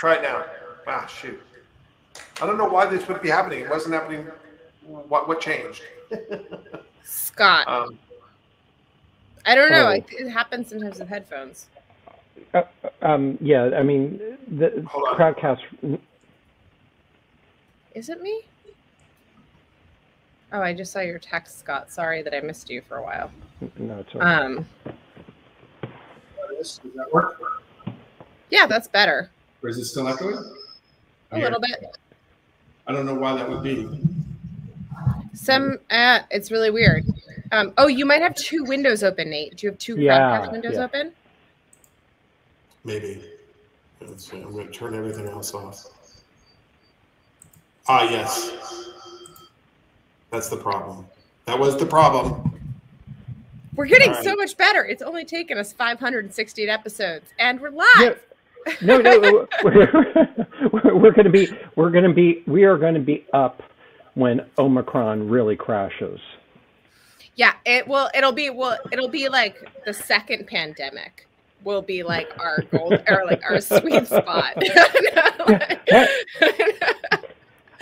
Try it now. Ah, shoot. I don't know why this would be happening. It wasn't happening. What what changed? Scott. Um, I don't know. Oh. It, it happens sometimes with headphones. Uh, um, yeah, I mean, the Hold on. crowdcast. Is it me? Oh, I just saw your text, Scott. Sorry that I missed you for a while. No, it's all right. Um, does that work? yeah, that's better. Or is it still echoing? A little bit. I don't know why that would be. Some, uh, it's really weird. Um, oh, you might have two windows open, Nate. Do you have two Yeah, Crowdcast windows yeah. open? Maybe. Let's. I'm going to turn everything else off. Ah, yes. That's the problem. That was the problem. We're getting All so much better. It's only taken us 568 episodes, and we're live. Yeah. No, no, we're, we're, we're going to be, we're going to be, we are going to be up when Omicron really crashes. Yeah, it will. It'll be well. It'll be like the second pandemic. Will be like our gold or like our sweet spot.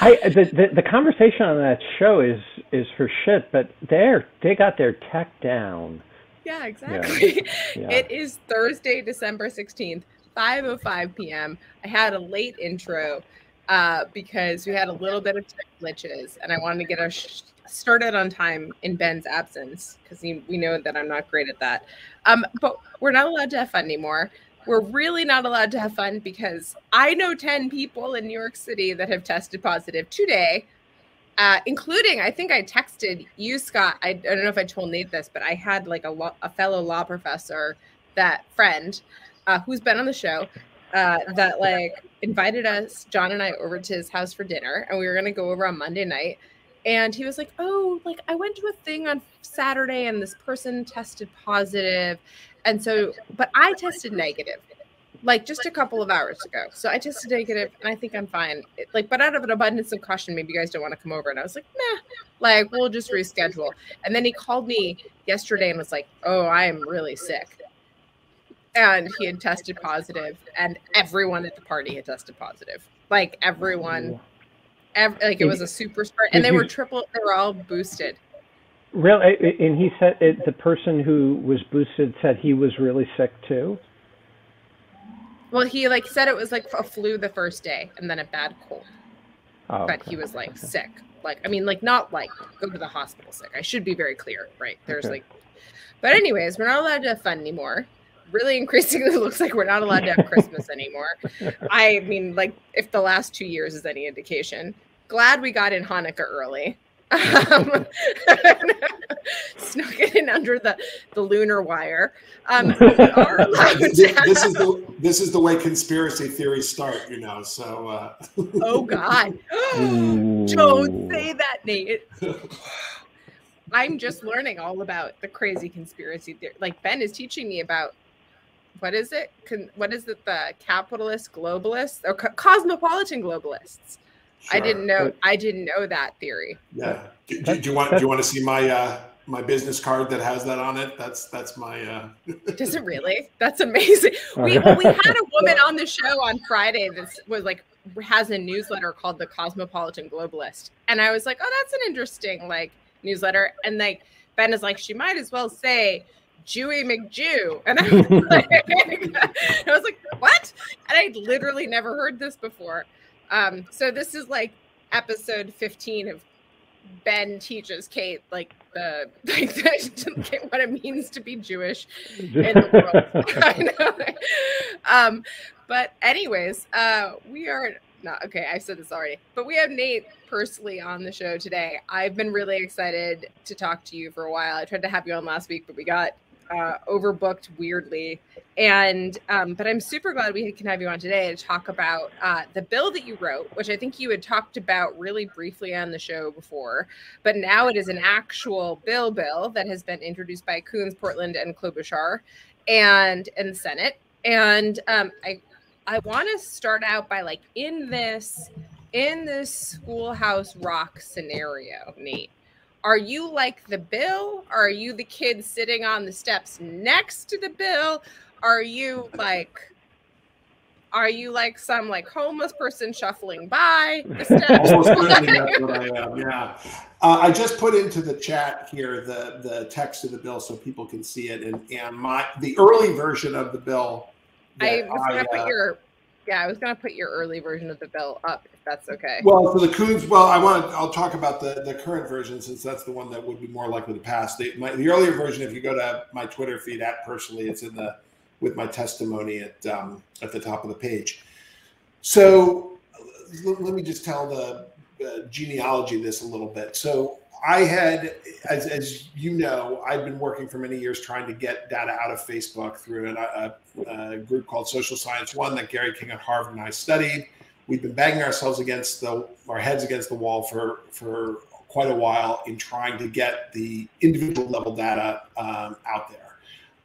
I the, the the conversation on that show is is for shit, but they're they got their tech down. yeah, exactly. Yeah. It is Thursday, December 16th, 5:05 p.m. I had a late intro uh, because we had a little bit of tech glitches, and I wanted to get us sh- started on time in Ben's absence because we know that I'm not great at that. Um, but we're not allowed to have fun anymore. We're really not allowed to have fun because I know 10 people in New York City that have tested positive today, uh, including I think I texted you, Scott. I, I don't know if I told Nate this, but I had like a, law, a fellow law professor, that friend uh, who's been on the show, uh, that like invited us, John and I, over to his house for dinner, and we were gonna go over on Monday night. And he was like, "Oh, like I went to a thing on Saturday, and this person tested positive, and so, but I tested negative." like just a couple of hours ago. So I tested negative and I think I'm fine. It- like, but out of an abundance of caution, maybe you guys don't want to come over. And I was like, nah, like we'll just reschedule. And then he called me yesterday and was like, oh, I am really sick. And he had tested positive, and everyone at the party had tested positive. Like everyone, ev- like it was a super spread, and they were triple. They were all boosted. really and he said it, the person who was boosted said he was really sick too. Well, he like said it was like a flu the first day, and then a bad cold. Oh, but okay. he was like sick. Like, I mean, like not like go to the hospital sick. I should be very clear, right? There's Okay. like, but anyways, we're not allowed to have fun anymore. Really, increasingly looks like we're not allowed to have Christmas anymore. I mean, like, if the last two years is any indication, glad we got in Hanukkah early. Um, snuck it in under the the lunar wire. Um, we are allowed this, have- this is the this is the way conspiracy theories start, you know. So uh, Oh God! Don't say that, Nate. I'm just learning all about the crazy conspiracy theory. Like Ben is teaching me about what is it? Con- what is it? The capitalist globalists or co- cosmopolitan globalists? I didn't know. I didn't know that theory. Yeah. Do, do, do you want do you want to see my uh, my business card that has that on it? That's that's my. Uh, Does it really? That's amazing. We well, we had a woman on the show on Friday that was like has a newsletter called the Cosmopolitan Globalist, and I was like, oh, that's an interesting like newsletter. And like Ben is like, she might as well say Jewy McJew, and I was like, I was like, what? And I'd literally never heard this before. Um, so this is like episode fifteen of Ben teaches Kate like the like the, what it means to be Jewish in the world. Um, but anyways, uh, we are not okay. I said this already, but we have Nate Persily on the show today. I've been really excited to talk to you for a while. I tried to have you on last week, but we got uh, overbooked weirdly. And um, but I'm super glad we can have you on today to talk about uh, the bill that you wrote, which I think you had talked about really briefly on the show before. But now it is an actual bill bill that has been introduced by Coons, Portman, and Klobuchar, and in the Senate. And um, I I want to start out by like in this in this schoolhouse rock scenario, Nate are you like the bill are you the kid sitting on the steps next to the bill are you like Are you like some like homeless person shuffling by? That's what I. Yeah, uh, I just put into the chat here the the text of the bill so people can see it, and and my the early version of the bill. I was gonna put uh, your yeah, I was gonna put your early version of the bill up if that's okay. Well, for the Coons, well, I want to. I'll talk about the the current version since that's the one that would be more likely to pass. The my, the earlier version, if you go to my Twitter feed at Persily, it's in the with my testimony at um, at the top of the page. So let me just tell the uh, genealogy this a little bit. So I had, as, as you know, I've been working for many years trying to get data out of Facebook through an, a, a, group called Social Science One that Gary King at Harvard and I studied. We've been banging ourselves against the our heads against the wall for for quite a while in trying to get the individual level data um, out there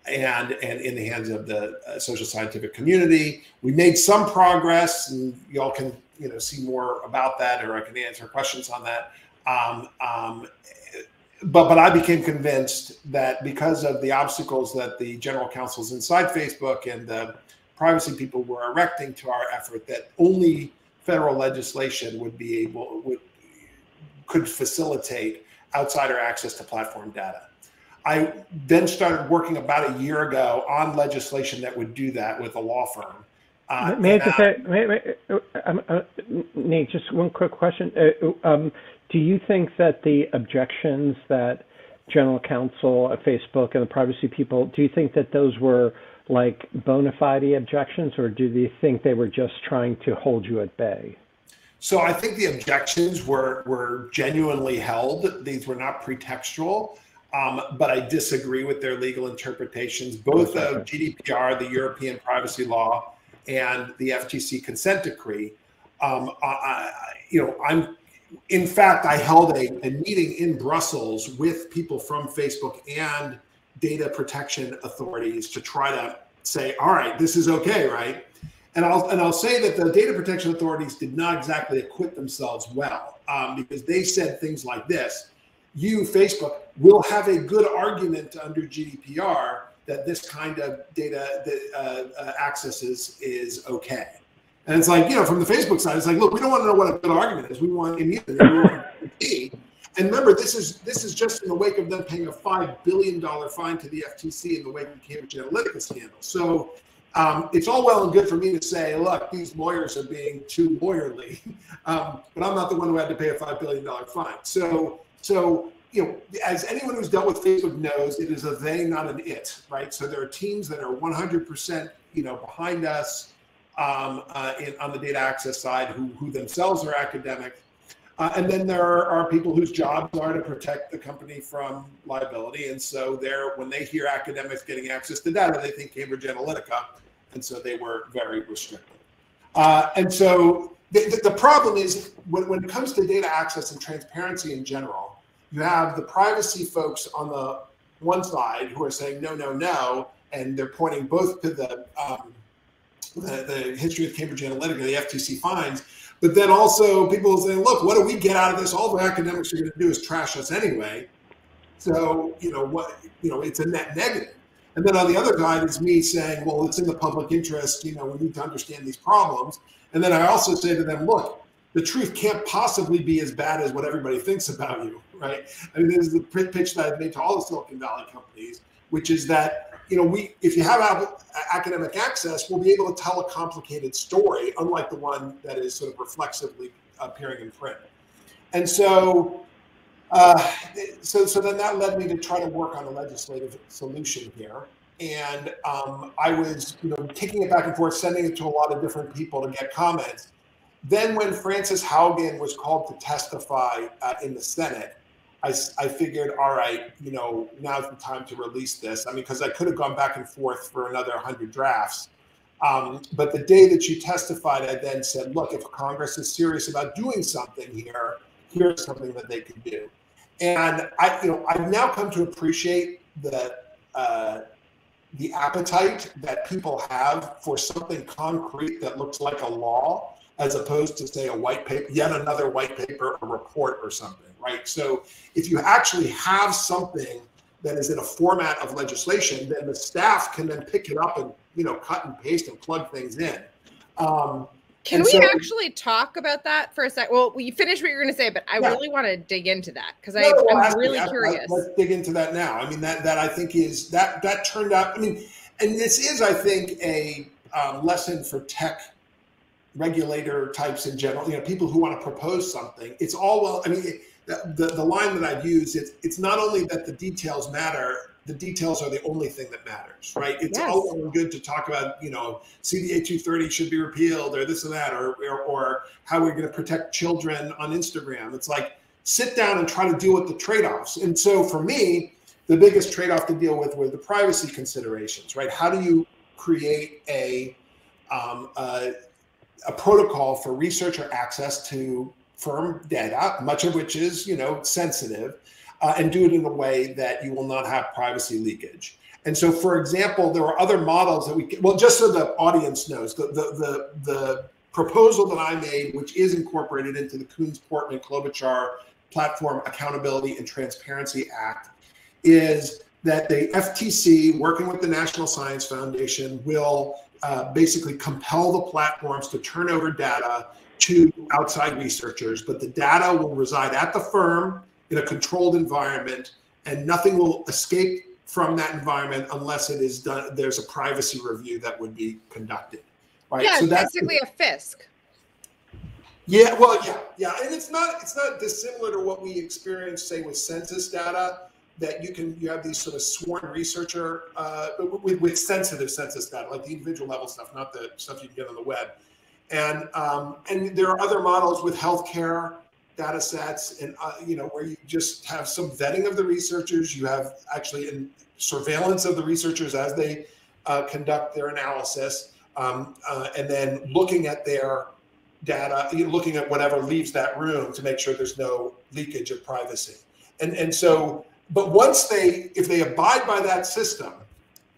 and and in the hands of the uh, social scientific community. We made some progress, and y'all can you know see more about that, or I can answer questions on that. Um, um, but but I became convinced that because of the obstacles that the general counsels inside Facebook and the privacy people were erecting to our effort, that only federal legislation would be able would could facilitate outsider access to platform data. I then started working about a year ago on legislation that would do that with a law firm. Uh, may I just say, may, may, uh, um, uh, Nate, just one quick question. Uh, um, do you think that the objections that general counsel at Facebook and the privacy people, do you think that those were like bona fide objections, or do you think they were just trying to hold you at bay? So I think the objections were were genuinely held. These were not pretextual. Um, but I disagree with their legal interpretations, both of GDPR, the European privacy law, and the FTC consent decree. Um, I, you know, I'm, in fact, I held a, a meeting in Brussels with people from Facebook and data protection authorities to try to say, all right, this is okay, right? And I'll and I'll say that the data protection authorities did not exactly acquit themselves well um, because they said things like this you, Facebook, will have a good argument under GDPR that this kind of data uh, uh, is, is okay. And it's like, you know, from the Facebook side, it's like, look, we don't want to know what a good argument is. We want immunity. And remember, this is this is just in the wake of them paying a five billion dollar fine to the FTC in the wake of the Cambridge Analytica scandal. So um, it's all well and good for me to say, look, these lawyers are being too lawyerly, um, but I'm not the one who had to pay a five billion dollar fine. So so, you know, as anyone who's dealt with Facebook knows, it is a they, not an it, right? So there are teams that are 100%, you know, behind us um, uh, in, on the data access side who, who themselves are academic. Uh, and then there are, are, people whose jobs are to protect the company from liability. And so they're, when they hear academics getting access to data, they think Cambridge Analytica. And so they were very restricted. Uh, and so the, the, problem is when, when it comes to data access and transparency in general, you have the privacy folks on the one side who are saying no, no, no, and they're pointing both to the um, the, the, history of Cambridge Analytica, the FTC fines, but then also people saying, look, what do we get out of this? All the academics are going to do is trash us anyway. So you know what? You know it's a net negative. And then on the other side is me saying, well, it's in the public interest. You know, we need to understand these problems. And then I also say to them, look, the truth can't possibly be as bad as what everybody thinks about you, right? I mean, this is the pitch that I've made to all the Silicon Valley companies, which is that you know we if you have academic access, we'll be able to tell a complicated story, unlike the one that is sort of reflexively appearing in print. And so, uh, so so then that led me to try to work on a legislative solution here. And um, I was, you know, kicking it back and forth, sending it to a lot of different people to get comments. Then, when Frances Haugen was called to testify uh, in the Senate, I, I figured, all right, you know, now's the time to release this. I mean, because I could have gone back and forth for another 100 drafts. Um, but the day that you testified, I then said, look, if Congress is serious about doing something here, here's something that they could do. And I, you know, I've now come to appreciate the uh, the appetite that people have for something concrete that looks like a law as opposed to say a white paper, yet another white paper, a report or something, right? So if you actually have something that is in a format of legislation, then the staff can then pick it up and you know cut and paste and plug things in. Um, Can we so, actually talk about that for a sec? Well, you finish what you're going to say, but I yeah. really want to dig into that because no, I'm really curious. Let's dig into that now. I mean, that that I think is that that turned out. I mean, and this is, I think, a um, lesson for tech regulator types in general. You know, people who want to propose something. It's all well. I mean, the the, the line that I've used. It's it's not only that the details matter the details are the only thing that matters, right? It's yes. all good to talk about, you know, CDA 230 should be repealed or this and that, or, or, or how we're going to protect children on Instagram. It's like sit down and try to deal with the trade offs. And so for me, the biggest trade off to deal with were the privacy considerations, right? How do you create a, um, a, a protocol for researcher access to firm data, much of which is, you know, sensitive? uh, and do it in a way that you will not have privacy leakage. And so, for example, there are other models that we can, well, just so the audience knows, the the the, the proposal that I made, which is incorporated into the Coons Portman Klobuchar Platform Accountability and Transparency Act, is that the FTC, working with the National Science Foundation, will uh, basically compel the platforms to turn over data to outside researchers, but the data will reside at the firm in a controlled environment, and nothing will escape from that environment unless it is done. There's a privacy review that would be conducted. Right. Yeah, so that's basically a FISC. Yeah, well, yeah, yeah, and it's not it's not dissimilar to what we experienced, say, with census data. That you can you have these sort of sworn researcher uh, with, with sensitive census data, like the individual level stuff, not the stuff you can get on the web. And um, and there are other models with healthcare data sets and uh, you know where you just have some vetting of the researchers you have actually in surveillance of the researchers as they uh, conduct their analysis um, uh, and then looking at their data you know, looking at whatever leaves that room to make sure there's no leakage of privacy and and so but once they if they abide by that system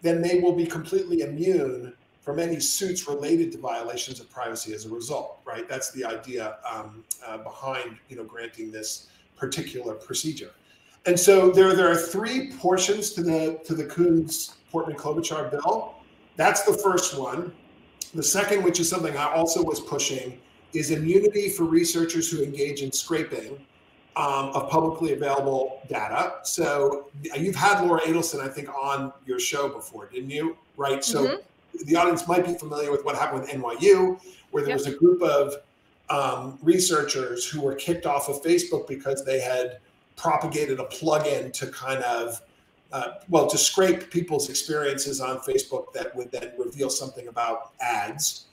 then they will be completely immune from any suits related to violations of privacy as a result, right? That's the idea um, uh, behind, you know, granting this particular procedure. And so there, there are three portions to the to the Coons Portman Klobuchar bill. That's the first one. The second, which is something I also was pushing, is immunity for researchers who engage in scraping um, of publicly available data. So you've had Laura Edelson, I think, on your show before, didn't you? Right. So mm-hmm the audience might be familiar with what happened with NYU, where there yep. was a group of um, researchers who were kicked off of Facebook because they had propagated a plugin to kind of uh, well to scrape people's experiences on Facebook that would then reveal something about ads.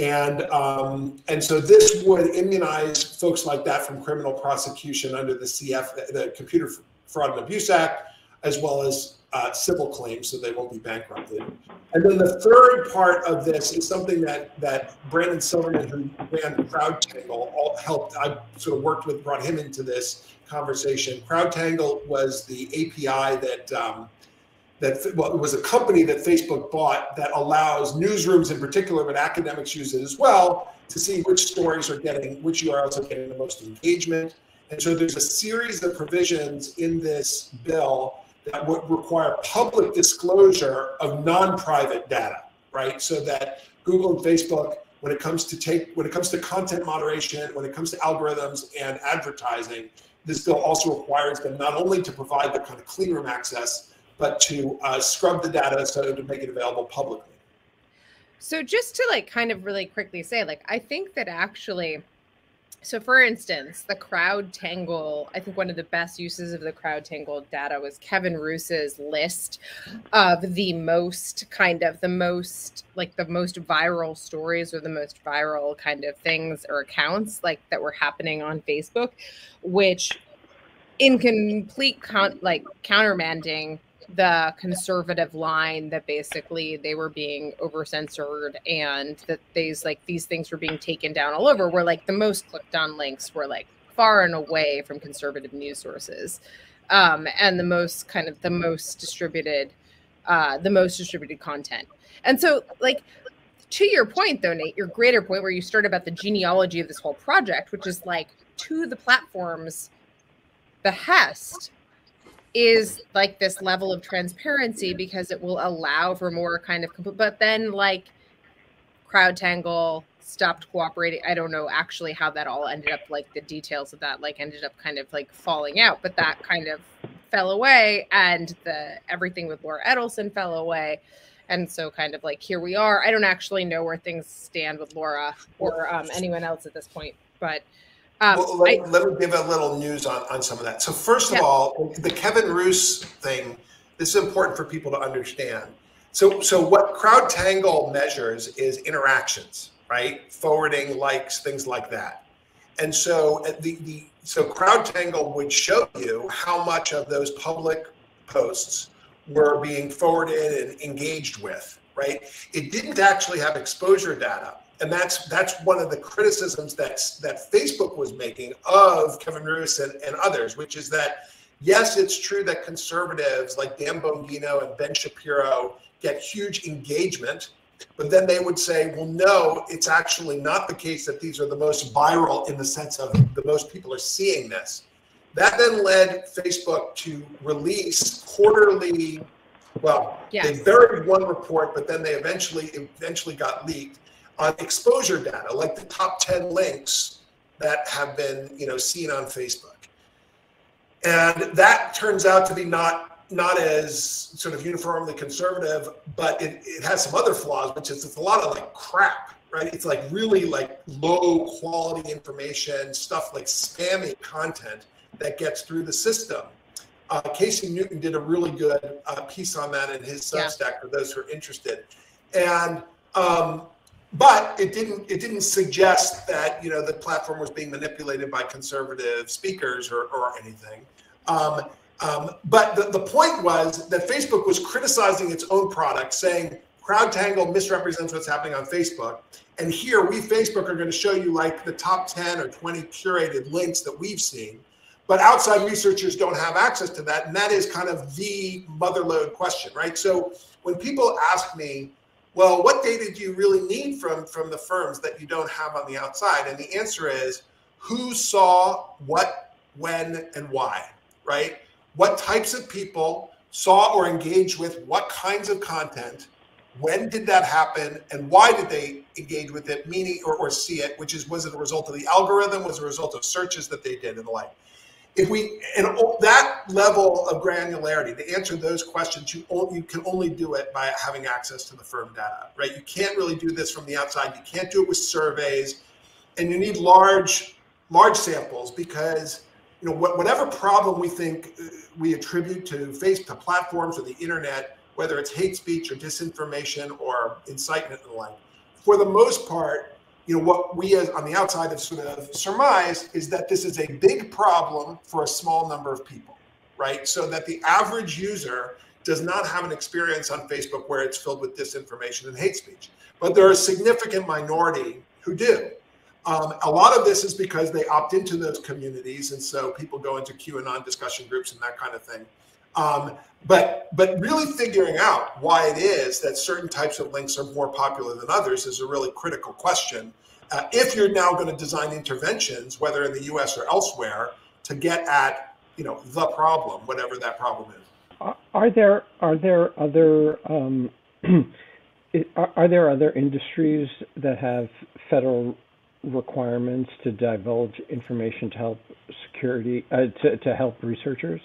And um, and so this would immunize folks like that from criminal prosecution under the CF, the Computer Fraud and Abuse Act, as well as uh, civil claims so they won't be bankrupted. And then the third part of this is something that that Brandon Silverman, who ran CrowdTangle, all helped. I sort of worked with, brought him into this conversation. CrowdTangle was the API that um, that well, it was a company that Facebook bought that allows newsrooms in particular, but academics use it as well to see which stories are getting, which URLs are getting the most engagement. And so there's a series of provisions in this bill that would require public disclosure of non-private data, right? So that Google and Facebook, when it comes to take, when it comes to content moderation, when it comes to algorithms and advertising, this bill also requires them not only to provide the kind of clean room access, but to uh, scrub the data so to make it available publicly. So just to like kind of really quickly say, like I think that actually so, for instance, the CrowdTangle, I think one of the best uses of the CrowdTangle data was Kevin Roose's list of the most kind of the most like the most viral stories or the most viral kind of things or accounts like that were happening on Facebook, which in complete con- like countermanding the conservative line that basically they were being over censored and that these like these things were being taken down all over were like the most clicked on links were like far and away from conservative news sources um, and the most kind of the most distributed uh, the most distributed content. And so like to your point though nate your greater point where you start about the genealogy of this whole project which is like to the platform's behest is like this level of transparency because it will allow for more kind of but then like CrowdTangle stopped cooperating. I don't know actually how that all ended up, like the details of that, like ended up kind of like falling out, but that kind of fell away, and the everything with Laura Edelson fell away. And so, kind of like here we are. I don't actually know where things stand with Laura or um, anyone else at this point, but um, well, let, I, let, me give a little news on, on some of that. So, first of all, the Kevin Roose thing, this is important for people to understand. So, so what CrowdTangle measures is interactions, right? Forwarding, likes, things like that. And so uh, the, the so CrowdTangle would show you how much of those public posts were being forwarded and engaged with, right? It didn't actually have exposure data. And that's that's one of the criticisms that's that Facebook was making of Kevin Roose and, and others, which is that yes, it's true that conservatives like Dan Bongino and Ben Shapiro get huge engagement. But then they would say, well, no, it's actually not the case that these are the most viral in the sense of the most people are seeing this. That then led Facebook to release quarterly. Well, yes. they buried one report, but then they eventually eventually got leaked on exposure data, like the top 10 links that have been, you know, seen on Facebook. And that turns out to be not not as sort of uniformly conservative, but it, it has some other flaws, which is it's a lot of like crap, right? It's like really like low quality information, stuff like spammy content that gets through the system. Uh, Casey Newton did a really good uh, piece on that in his Substack yeah. for those who are interested. And um, but it didn't it didn't suggest that you know the platform was being manipulated by conservative speakers or, or anything. Um, um, but the, the point was that Facebook was criticizing its own product, saying CrowdTangle misrepresents what's happening on Facebook. And here we, Facebook, are going to show you like the top 10 or 20 curated links that we've seen. But outside researchers don't have access to that. And that is kind of the motherload question, right? So when people ask me, well, what data do you really need from, from the firms that you don't have on the outside? And the answer is who saw what, when, and why, right? what types of people saw or engaged with what kinds of content when did that happen and why did they engage with it meaning or, or see it which is was it a result of the algorithm was it a result of searches that they did and the like if we and that level of granularity to answer those questions you only, you can only do it by having access to the firm data right? You can't really do this from the outside. You can't do it with surveys. And you need large large samples because you know, whatever problem we think uh, we attribute to face to platforms or the internet, whether it's hate speech or disinformation or incitement and the like, for the most part, you know, what we as on the outside have sort of surmised is that this is a big problem for a small number of people, right? So that the average user does not have an experience on Facebook where it's filled with disinformation and hate speech. But there are a significant minority who do. Um, a lot of this is because they opt into those communities, and so people go into QAnon discussion groups and that kind of thing. Um, but but really figuring out why it is that certain types of links are more popular than others is a really critical question. Uh, if you're now going to design interventions, whether in the U.S. or elsewhere, to get at you know the problem, whatever that problem is. Are there are there other um, are there other industries that have federal requirements to divulge information to help security uh, to, to help researchers?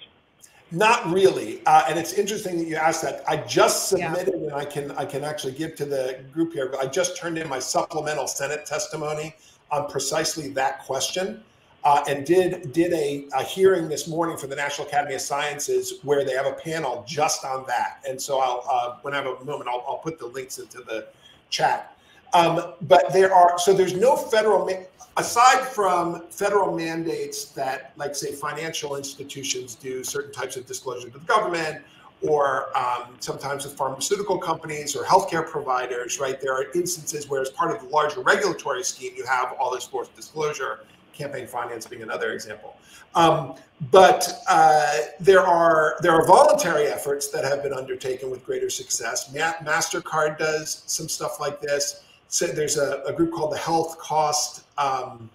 Not really, uh, and it's interesting that you asked that. I just submitted, yeah. and I can I can actually give to the group here. But I just turned in my supplemental Senate testimony on precisely that question, uh, and did did a, a hearing this morning for the National Academy of Sciences where they have a panel just on that. And so I'll uh, when I have a moment, I'll, I'll put the links into the chat. Um, but there are so there's no federal aside from federal mandates that, like say, financial institutions do certain types of disclosure to the government, or um, sometimes with pharmaceutical companies or healthcare providers. Right, there are instances where, as part of the larger regulatory scheme, you have all this forced disclosure. Campaign finance being another example. Um, but uh, there are there are voluntary efforts that have been undertaken with greater success. Ma- Mastercard does some stuff like this so there's a, a, group called the Health Cost um,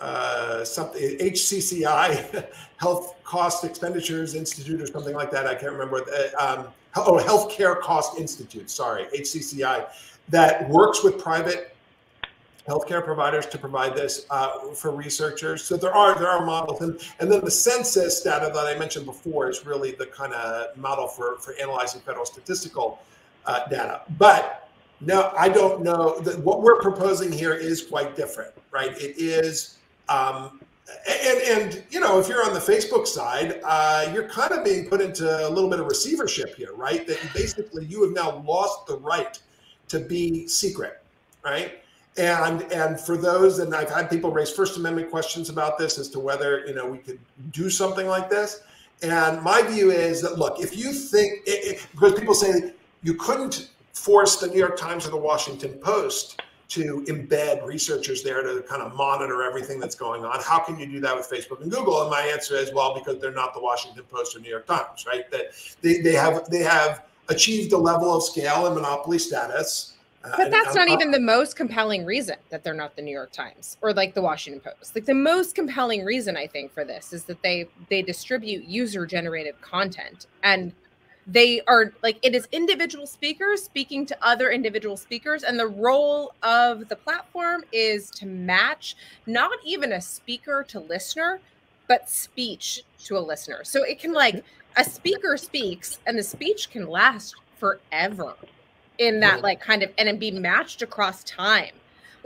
uh, something HCCI, Health Cost Expenditures Institute, or something like that. I can't remember. Uh, um, oh, Healthcare Cost Institute. Sorry, HCCI. that works with private healthcare providers to provide this uh, for researchers. So there are there are models, and and then the census data that I mentioned before is really the kind of model for for analyzing federal statistical uh, data. But no, I don't know that what we're proposing here is quite different, right? It is. Um, and, and you know if you're on the facebook side uh, you're kind of being put into a little bit of receivership here right that basically you have now lost the right to be secret right and and for those, and I've had people raise First Amendment questions about this as to whether you know we could do something like this. And my view is that look, if you think because people say you couldn't force the New York Times or the Washington Post to embed researchers there to kind of monitor everything that's going on. How can you do that with Facebook and Google? And my answer is well, because they're not the Washington Post or New York Times, right? That they, they have they have achieved a level of scale and monopoly status uh, but that's not even the most compelling reason that they're not the New York Times or like the Washington Post. Like the most compelling reason I think for this is that they they distribute user generated content and they are like it is individual speakers speaking to other individual speakers and the role of the platform is to match not even a speaker to listener but speech to a listener. So it can like a speaker speaks and the speech can last forever in that like kind of and be matched across time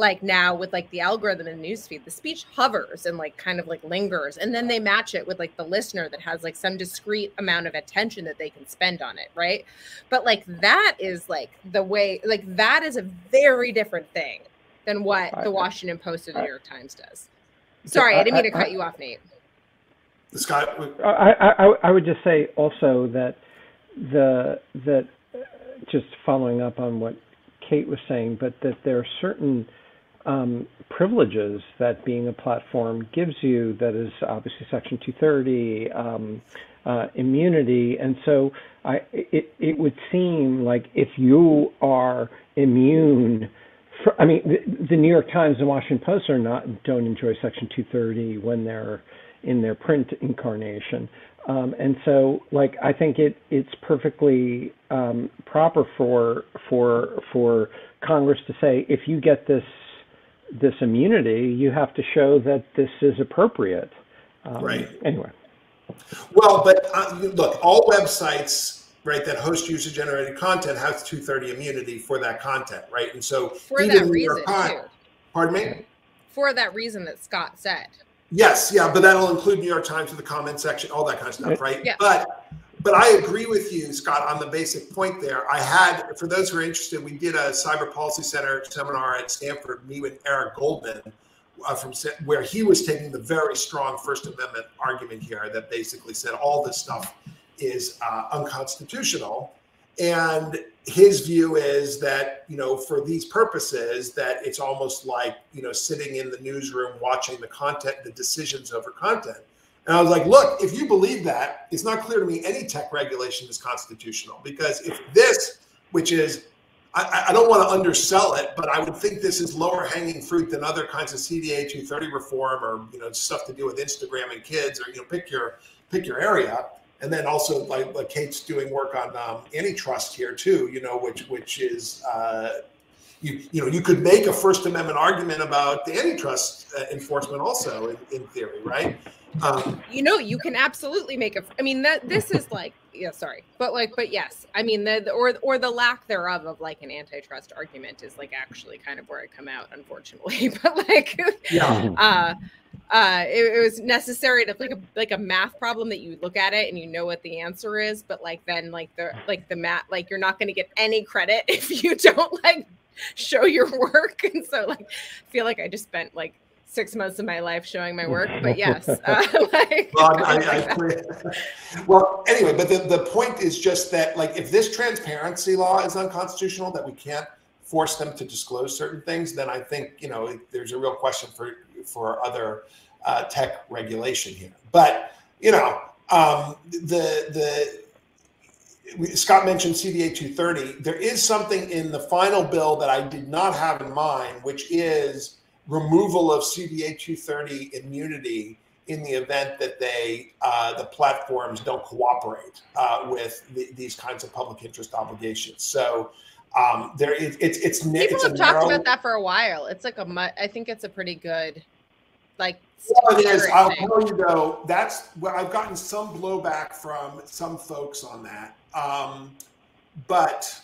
like now with like the algorithm in the newsfeed, the speech hovers and like kind of like lingers, and then they match it with like the listener that has like some discrete amount of attention that they can spend on it, right? But like that is like the way, like that is a very different thing than what the Washington Post or the New York Times does. Sorry, I didn't mean to cut you off, Nate. Scott, I, I I would just say also that the that uh, just following up on what Kate was saying, but that there are certain um, privileges that being a platform gives you that is obviously Section 230, um, uh, immunity. And so I, it, it would seem like if you are immune, for, I mean, the, the New York Times and Washington Post are not, don't enjoy Section 230 when they're in their print incarnation. Um, and so, like, I think it it's perfectly um, proper for for for Congress to say if you get this this immunity, you have to show that this is appropriate. Um, right. Anyway. Well, but uh, look, all websites right that host user generated content has 230 immunity for that content, right? And so for that reason, too. Pardon me. For that reason that Scott said. Yes, yeah, but that'll include New York Times with the comment section, all that kind of stuff, right? Yeah. But but I agree with you, Scott, on the basic point there. I had, for those who are interested, we did a Cyber Policy Center seminar at Stanford, me with Eric Goldman, uh, from where he was taking the very strong First Amendment argument here that basically said all this stuff is uh, unconstitutional. And his view is that you know for these purposes that it's almost like you know sitting in the newsroom watching the content the decisions over content and i was like look if you believe that it's not clear to me any tech regulation is constitutional because if this which is I, I don't want to undersell it, but I would think this is lower hanging fruit than other kinds of CDA 230 reform or you know stuff to do with Instagram and kids or you know pick your pick your area and then also like, like Kate's doing work on um, antitrust here too, you know, which which is uh, you you know you could make a First Amendment argument about the antitrust uh, enforcement also in, in theory, right? Um, you know, you can absolutely make a. I mean, that this is like yeah, sorry, but like, but yes, I mean the or or the lack thereof of like an antitrust argument is like actually kind of where I come out, unfortunately. But like, yeah. uh, uh, it, it, was necessary to like a like a math problem that you look at it and you know what the answer is, but like then like the like the math like you're not going to get any credit if you don't like show your work, and so like feel like I just spent like six months of my life showing my work, but yes. Uh, like, well, I, I, I, well, anyway, but the, the point is just that like if this transparency law is unconstitutional, that we can't force them to disclose certain things, then I think you know there's a real question for for other uh, tech regulation here. But you know, um, the the Scott mentioned CDA 230. There is something in the final bill that I did not have in mind, which is removal of CDA 230 immunity in the event that they uh, the platforms don't cooperate uh, with the, these kinds of public interest obligations. So um, there it, it's it's people it's have talked narrow, about that for a while. It's like a I think it's a pretty good like. Well, it is. I'll tell you though. That's where I've gotten some blowback from some folks on that, um, but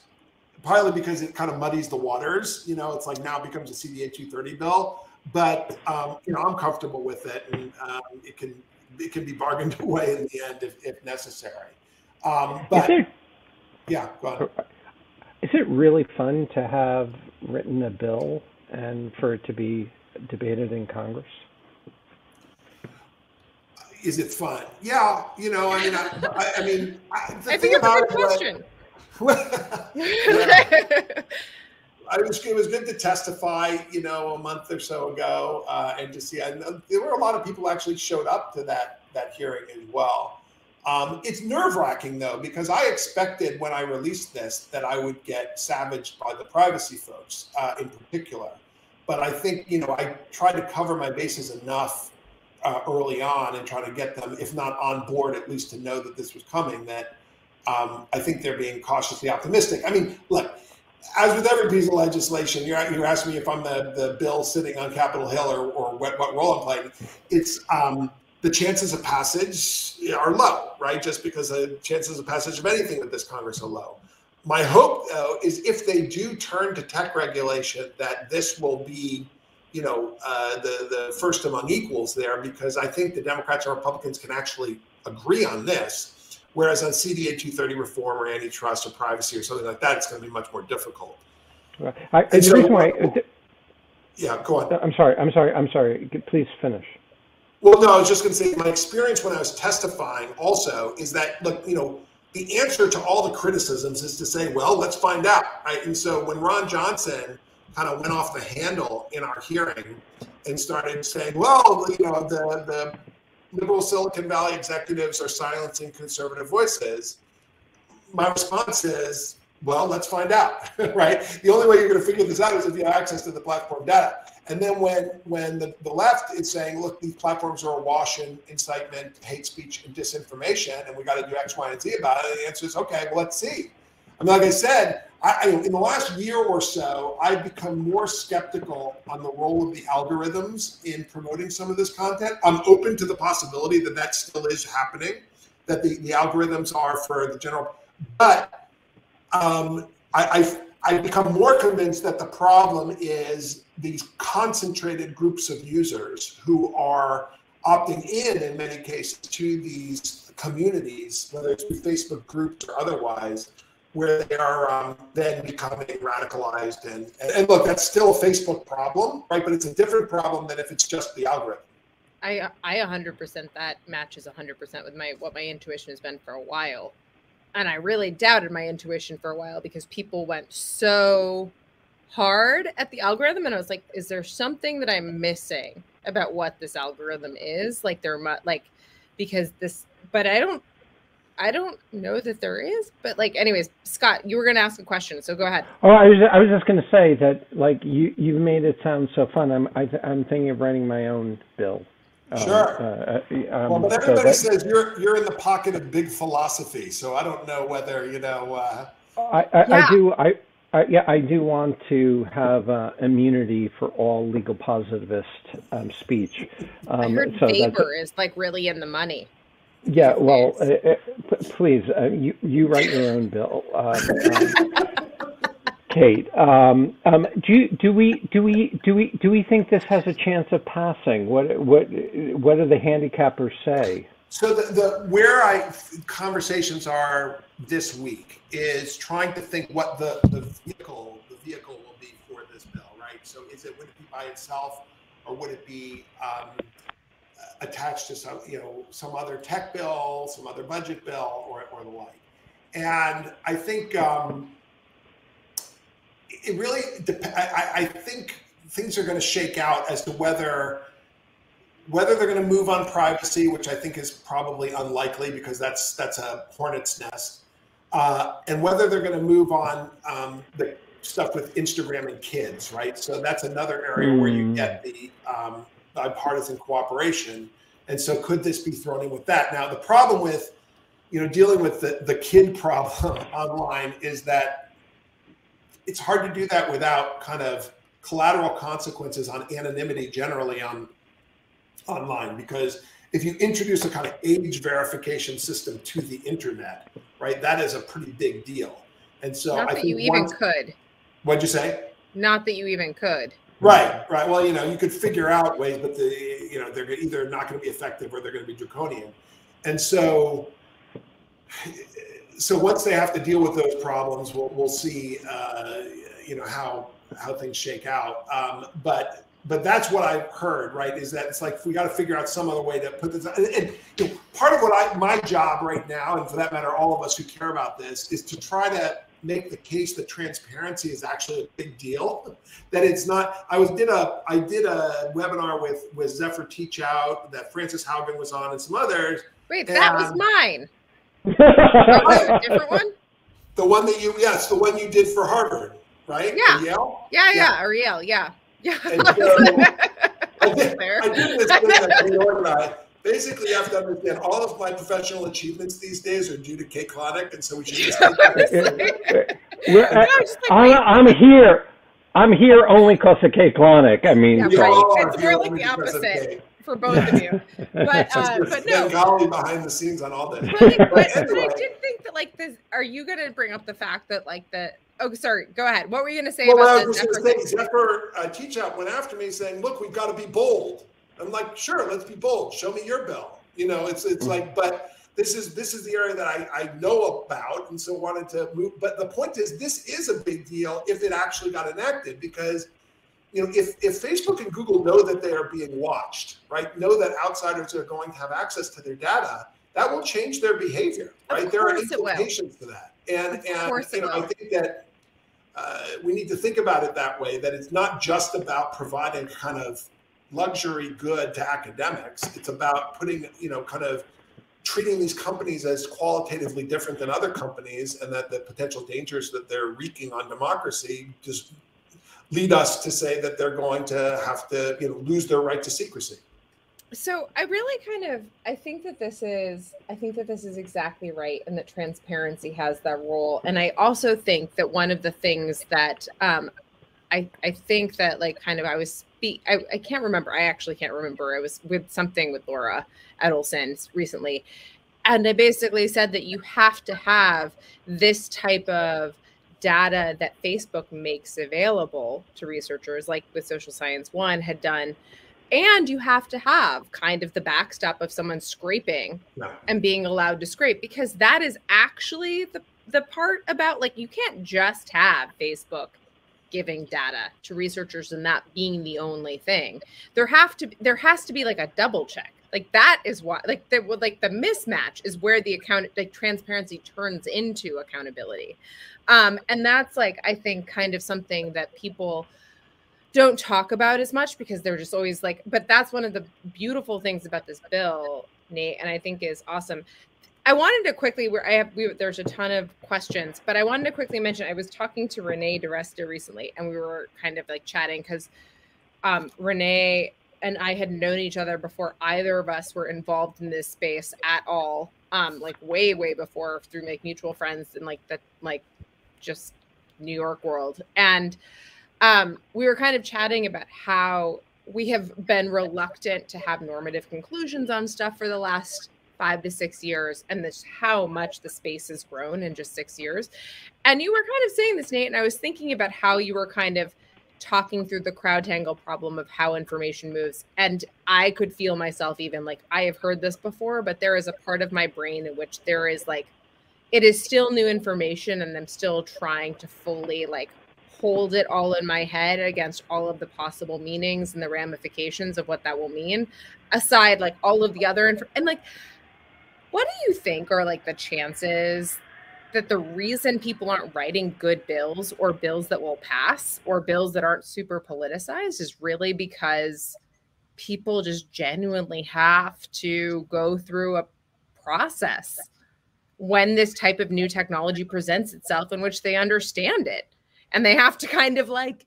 partly because it kind of muddies the waters. You know, it's like now it becomes a CDA 230 bill, but um, you know I'm comfortable with it, and um, it can it can be bargained away in the end if, if necessary. Um, but yeah, go ahead. Is it really fun to have written a bill and for it to be debated in Congress? Is it fun? Yeah, you know, I mean, I, I, I mean, I, I think it's a good question. I was, it was good to testify, you know, a month or so ago, uh, and to see. I, there were a lot of people actually showed up to that that hearing as well. Um, it's nerve wracking though, because I expected when I released this that I would get savaged by the privacy folks uh, in particular. But I think, you know, I tried to cover my bases enough uh, early on and try to get them, if not on board, at least to know that this was coming, that um, I think they're being cautiously optimistic. I mean, look, as with every piece of legislation, you're, you asked me if I'm the, the bill sitting on Capitol Hill or, or what, what role I'm playing. It's, um, the chances of passage are low, right? Just because the chances of passage of anything with this Congress are low. My hope, though, is if they do turn to tech regulation, that this will be, you know, uh, the the first among equals there, because I think the Democrats and Republicans can actually agree on this, whereas on CDA 230 reform or antitrust or privacy or something like that, it's going to be much more difficult. Right. I, the so, reason why, yeah, go on. I'm sorry. I'm sorry. I'm sorry. Please finish. Well, no, I was just going to say my experience when I was testifying also is that, look, you know, the answer to all the criticisms is to say, well, let's find out. Right. And so when Ron Johnson kind of went off the handle in our hearing and started saying, well, you know, the, the liberal Silicon Valley executives are silencing conservative voices, my response is, well, let's find out, right? The only way you're going to figure this out is if you have access to the platform data. And then when when the, the left is saying, look, these platforms are awash in incitement, hate speech, and disinformation, and we got to do X, Y, and Z about it, the answer is, okay, well, let's see. I mean, like I said, I, in the last year or so, I've become more skeptical on the role of the algorithms in promoting some of this content. I'm open to the possibility that that still is happening, that the, the algorithms are for the general, but um, I, I've, I've become more convinced that the problem is these concentrated groups of users who are opting in, in many cases, to these communities, whether it's through Facebook groups or otherwise, where they are um, then becoming radicalized. And, and, look, that's still a Facebook problem, right? But it's a different problem than if it's just the algorithm. I I 100% that matches 100% with my what my intuition has been for a while. And I really doubted my intuition for a while because people went so hard at the algorithm and I was like, is there something that I'm missing about what this algorithm is? Like there like because this but I don't I don't know that there is, but like, anyways, Scott, you were going to ask a question, so go ahead. Oh, I was, I was just going to say that, like, you you made it sound so fun. I'm I, am i am thinking of writing my own bill. Um, sure. Uh, uh, um, well, but everybody so that, says you're you're in the pocket of big philosophy, so I don't know whether you know. Uh, I, I, yeah. I do. I uh, yeah, I do want to have uh, immunity for all legal positivist um, speech. Um, I heard so Weber is like really in the money. Yeah, well, uh, uh please, uh, you you write your own bill, um, um Kate. Um, um, do do we do we do we do we think this has a chance of passing? What what what do the handicappers say? So the, the where I conversations are this week is trying to think what the, the vehicle the vehicle will be for this bill, right? So is it would it be by itself, or would it be um, attached to some you know some other tech bill, some other budget bill, or or the like? And I think um, it really dep- I, I think things are going to shake out as to whether whether they're going to move on privacy, which I think is probably unlikely because that's that's a hornet's nest, uh, and whether they're going to move on um, the stuff with Instagram and kids, right? So that's another area mm. where you get hmm. the um, bipartisan cooperation. And so, could this be thrown in with that? Now, the problem with you know dealing with the, the kid problem online is that it's hard to do that without kind of collateral consequences on anonymity generally on online because if you introduce a kind of age verification system to the internet, right, that is a pretty big deal. And so not I that think you even could. What'd you say? Not that you even could. Right, right. Well, you know, you could figure out ways, but the you know they're either not going to be effective or they're going to be draconian. And so, so once they have to deal with those problems, we'll we'll see. Uh, you know how how things shake out. Um, but but that's what I've heard, right? Is that it's like we got to figure out some other way to put this. And, and you know, part of what I my job right now, and for that matter, all of us who care about this, is to try to make the case that transparency is actually a big deal. That it's not. I was did a I did a webinar with with Zephyr Teachout that Frances Haugen was on and some others. Wait, that was mine. that different one. The one that you yes, the one you did for Harvard, right? Yeah. Or Yale. Yeah, yeah, yeah, or Yale, yeah, yeah. And so, I did, I did this thing that we organized. Basically, you have to understand all of my professional achievements these days are due to Kate Klonick, and so we should just. We're- I, I'm, I'm here. I'm here only because of Kate Klonick. I mean, Yeah, so- right. It's more here like the opposite. For both of you. But uh, but no. Bengali behind the scenes on all this. But, I- but, But but I did think that like this. Are you going to bring up the fact that like the? Oh, sorry. Go ahead. What were you going to say Well, what I about was the just Zephyr going to say, Zephyr uh, Teach Out went after me saying, "Look, we've got to be bold." I'm like, "Sure, let's be bold. Show me your bill." You know, it's it's Mhm. like, but this is this is the area that I, I know about, and so wanted to move. But the point is, this is a big deal if it actually got enacted because. You know, if, if Facebook and Google know that they are being watched, right? Know that outsiders are going to have access to their data, that will change their behavior, Of right? There are course it will. implications to that, and Of and you know, I think that uh, we need to think about it that way that it's not just about providing kind of luxury good to academics it's about putting you know kind of treating these companies as qualitatively different than other companies and that the potential dangers that they're wreaking on democracy just lead us to say that they're going to have to you know lose their right to secrecy So I really kind of I think that this is I think that this is exactly right and that transparency has that role. And I also think that one of the things that um I I think that like kind of I was speak I, I can't remember. I actually can't remember. I was with something with Laura Edelson recently. And I basically said that you have to have this type of data that Facebook makes available to researchers, like with Social Science One had done and you have to have kind of the backstop of someone scraping no. and being allowed to scrape because that is actually the the part about like you can't just have Facebook giving data to researchers and that being the only thing. There have to there has to be like a double check. Like that is why like the like the mismatch is where the account like transparency turns into accountability. Um and that's like I think kind of something that people don't talk about as much because they're just always like but that's one of the beautiful things about this bill nate and i think is awesome i wanted to quickly where i have we, there's a ton of questions but i wanted to quickly mention i was talking to renee DiResta recently and we were kind of like chatting because um, renee and i had known each other before either of us were involved in this space at all um, like way way before through like mutual friends and like the like just new york world. And um, we were kind of chatting about how we have been reluctant to have normative conclusions on stuff for the last five to six years and this how much the space has grown in just six years. And you were kind of saying this nate and i was thinking about how you were kind of talking through the CrowdTangle problem of how information moves. And i could feel myself even like i have heard this before but there is a part of my brain in which there is like it is still new information and i'm still trying to fully like hold it all in my head against all of the possible meanings and the ramifications of what that will mean. Aside like all of the other inf- and like what do you think are like the chances that the reason people aren't writing good bills or bills that will pass or bills that aren't super politicized is really because people just genuinely have to go through a process when this type of new technology presents itself in which they understand it. And they have to kind of like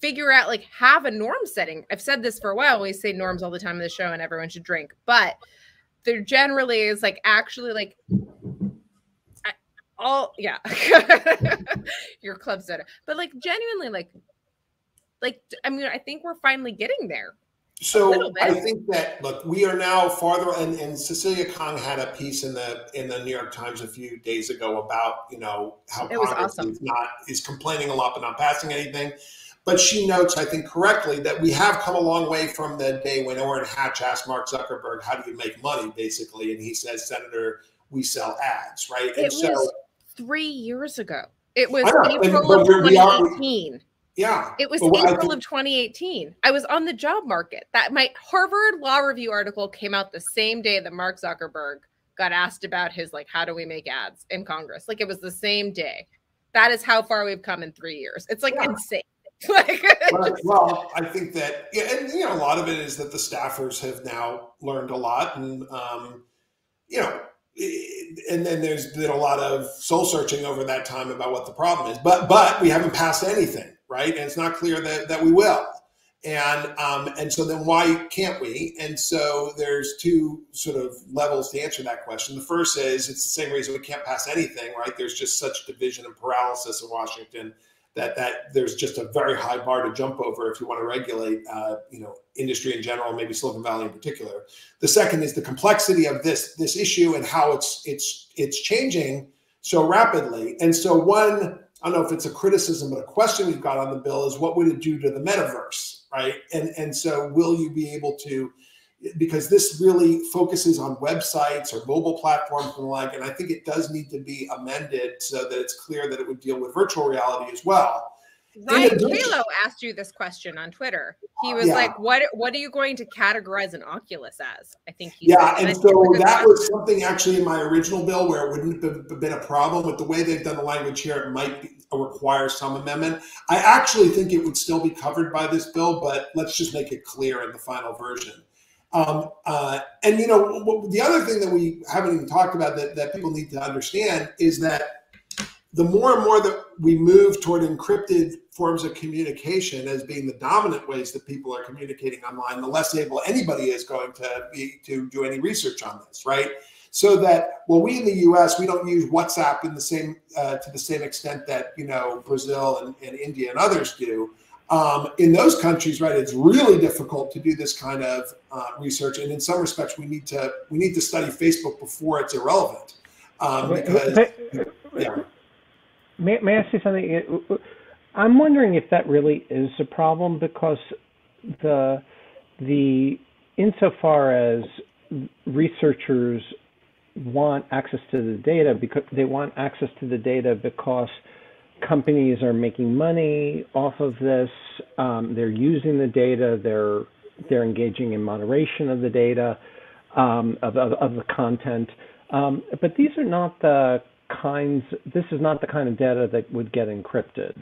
figure out like have a norm setting. I've said this for a while. We say norms all the time in the show and everyone should drink. But there generally is like actually like I, all yeah your club soda but like genuinely like like i mean i think we're finally getting there so I think that look, we are now farther, and, and Cecilia Kang had a piece in the in the New York Times a few days ago about you know how it Congress awesome. is not is complaining a lot but not passing anything. But she notes, I think correctly, that we have come a long way from the day when Orrin Hatch asked Mark Zuckerberg, "How do you make money?" Basically, and he says, "Senator, we sell ads." Right? It and was so, three years ago. It was April of 2018. Yeah. It was April of 2018. I was on the job market. That my Harvard Law Review article came out the same day that Mark Zuckerberg got asked about his like how do we make ads in Congress. Like it was the same day. That is how far we've come in 3 years. It's like yeah. insane. like, well, well, I think that yeah, and you know a lot of it is that the staffers have now learned a lot and um you know and then there's been a lot of soul searching over that time about what the problem is. But but we haven't passed anything right? And it's not clear that, that we will. And um, and so then why can't we? And so there's two sort of levels to answer that question. The first is it's the same reason we can't pass anything, right? There's just such division and paralysis in Washington that that there's just a very high bar to jump over if you want to regulate, uh, you know, industry in general, maybe Silicon Valley in particular. The second is the complexity of this this issue and how it's it's it's changing so rapidly. And so one I don't know if it's a criticism, but a question we've got on the bill is what would it do to the metaverse, right? And and so will you be able to, because this really focuses on websites or mobile platforms and the like, and I think it does need to be amended so that it's clear that it would deal with virtual reality as well. Ryan Calo asked you this question on Twitter. He was yeah. like, "What What are you going to categorize an Oculus as?" I think he yeah, said. and so that was something actually in my original bill where it wouldn't have been a problem with the way they've done the language here. It might be, require some amendment. I actually think it would still be covered by this bill, but let's just make it clear in the final version. Um, uh, and you know, the other thing that we haven't even talked about that, that people need to understand is that the more and more that we move toward encrypted forms of communication as being the dominant ways that people are communicating online, the less able anybody is going to be to do any research on this, right? So that well, we in the U.S. we don't use WhatsApp in the same uh, to the same extent that you know Brazil and, and India and others do. Um, in those countries, right, it's really difficult to do this kind of uh, research, and in some respects, we need to we need to study Facebook before it's irrelevant. Um, because, yeah. May, may I say something? I'm wondering if that really is a problem because the the insofar as researchers want access to the data because they want access to the data because companies are making money off of this. Um, they're using the data. They're they're engaging in moderation of the data um, of, of, of the content. Um, but these are not the kinds. This is not the kind of data that would get encrypted.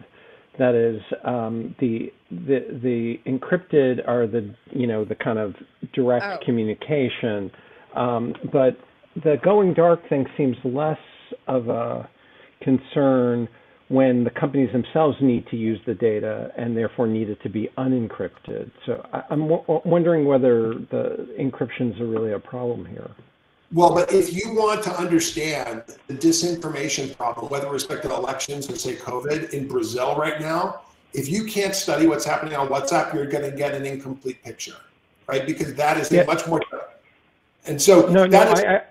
That is, um, the the the encrypted are the you know the kind of direct oh. communication, um, but the going dark thing seems less of a concern when the companies themselves need to use the data and therefore need it to be unencrypted. So I, am w- wondering whether the encryptions are really a problem here. Well, but if you want to understand the disinformation problem, whether with respect to elections or say COVID in Brazil right now, if you can't study what's happening on WhatsApp, you're going to get an incomplete picture, right? Because that is yeah. much more. And so no, no, is, I, I,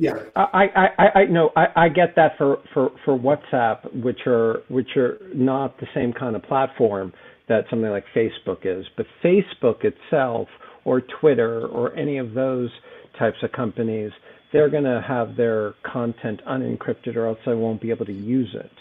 yeah, I, I, I, no, I, I get that for, for, for WhatsApp, which are which are not the same kind of platform that something like Facebook is, but Facebook itself or Twitter or any of those types of companies, they're going to have their content unencrypted or else they won't be able to use it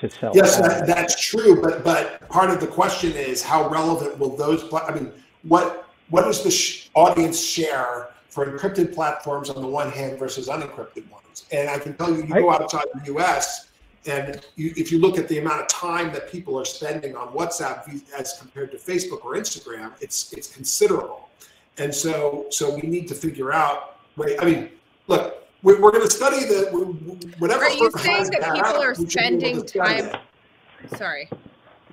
to sell. Yes, that, that's true. But but part of the question is how relevant will those? I mean, what what does the sh- audience share for encrypted platforms on the one hand versus unencrypted ones? And I can tell you, you go outside the U.S. And you, if you look at the amount of time that people are spending on WhatsApp as compared to Facebook or Instagram, it's it's considerable. And so, so we need to figure out. Wait, I mean, look, we're, we're going to study the whatever. Are you saying that people are spending time? Sorry.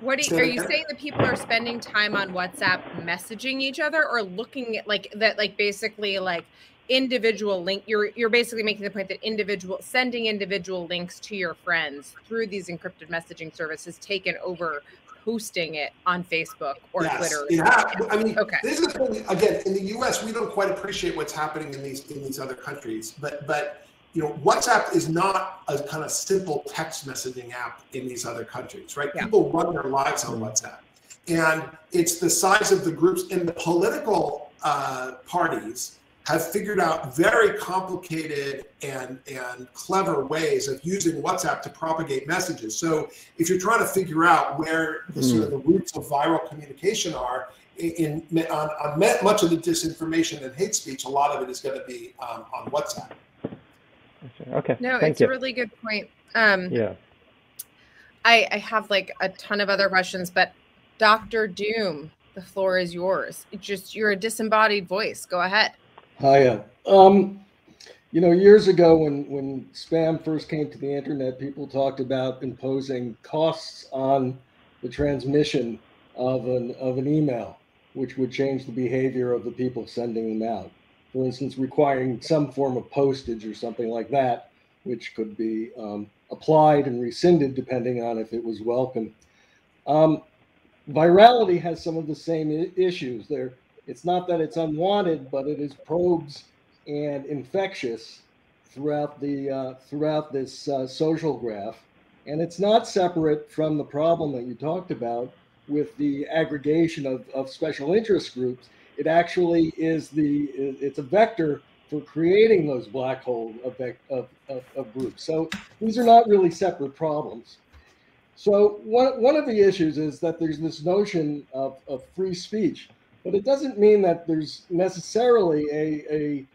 What are you, are you saying that people are spending time on WhatsApp messaging each other or looking at like that, like basically like individual link you're you're basically making the point that individual sending individual links to your friends through these encrypted messaging services taken over posting it on Facebook or yes, Twitter. Yeah, I mean, okay. this is the thing. Again, in the U.S., we don't quite appreciate what's happening in these in these other countries, but but you know, WhatsApp is not a kind of simple text messaging app in these other countries, right? Yeah. People run their lives on WhatsApp, and it's the size of the groups in the political uh, parties have figured out very complicated and, and clever ways of using WhatsApp to propagate messages. So if you're trying to figure out where the sort of the roots of viral communication are, in, in on, on, much of the disinformation and hate speech, a lot of it is going to be um, on WhatsApp. Okay. No, Thank it's you. a really good point. Um, yeah. I, I have like a ton of other questions, but Dr. Doom, the floor is yours. It's just you're a disembodied voice. Go ahead. Hiya. Um, you know, years ago when when spam first came to the internet, people talked about imposing costs on the transmission of an of an email, which would change the behavior of the people sending them out. For instance, requiring some form of postage or something like that, which could be um, applied and rescinded depending on if it was welcome. Um, virality has some of the same issues. There, it's not that it's unwanted, but it is probes and infectious throughout the uh, throughout this uh, social graph, and it's not separate from the problem that you talked about with the aggregation of, of special interest groups. It actually is the it's a vector for creating those black hole of, of, of, of groups. So these are not really separate problems. So one, one of the issues is that there's this notion of, of free speech but it doesn't mean that there's necessarily a, a,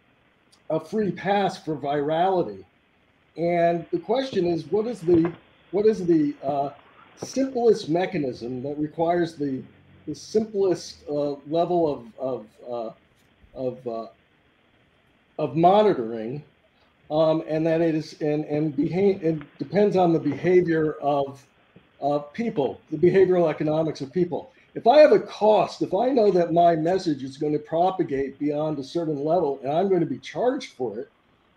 a free pass for virality. And the question is, what is the what is the uh, simplest mechanism that requires the the simplest uh, level of of uh, of, uh, of monitoring, um, and that it is and and behave it depends on the behavior of of people, the behavioral economics of people. If I have a cost, if I know that my message is going to propagate beyond a certain level and I'm going to be charged for it,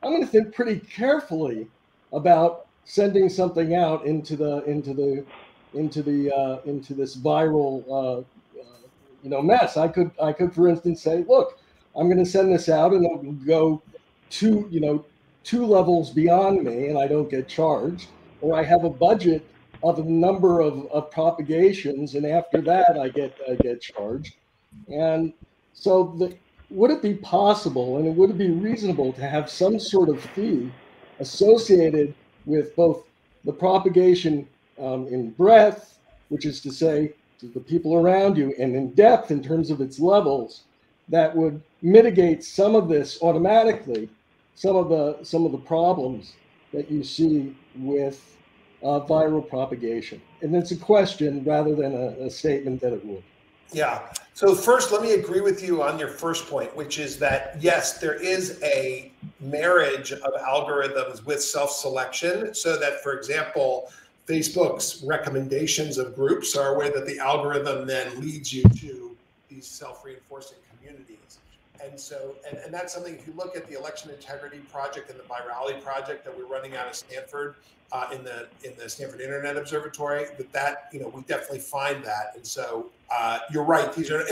I'm going to think pretty carefully about sending something out into the into the into the uh, into this viral uh, uh, you know mess. I could I could for instance say, look, I'm going to send this out and it will go two you know two levels beyond me and I don't get charged, or I have a budget of a number of, of propagations, and after that, I get I get charged. And so, the, would it be possible, and it would it be reasonable to have some sort of fee associated with both the propagation um, in breadth, which is to say, to the people around you, and in depth in terms of its levels, that would mitigate some of this automatically, some of the some of the problems that you see with uh, viral propagation? And it's a question rather than a, a statement that it would. Yeah. So first, let me agree with you on your first point, which is that yes, there is a marriage of algorithms with self-selection. So that, for example, Facebook's recommendations of groups are a way that the algorithm then leads you to these self-reinforcing communities. And so, and, and that's something, if you look at the election integrity project and the virality project that we're running out of Stanford, uh, in the in the Stanford Internet Observatory, that that, you know, we definitely find that. And so uh, you're right. These are,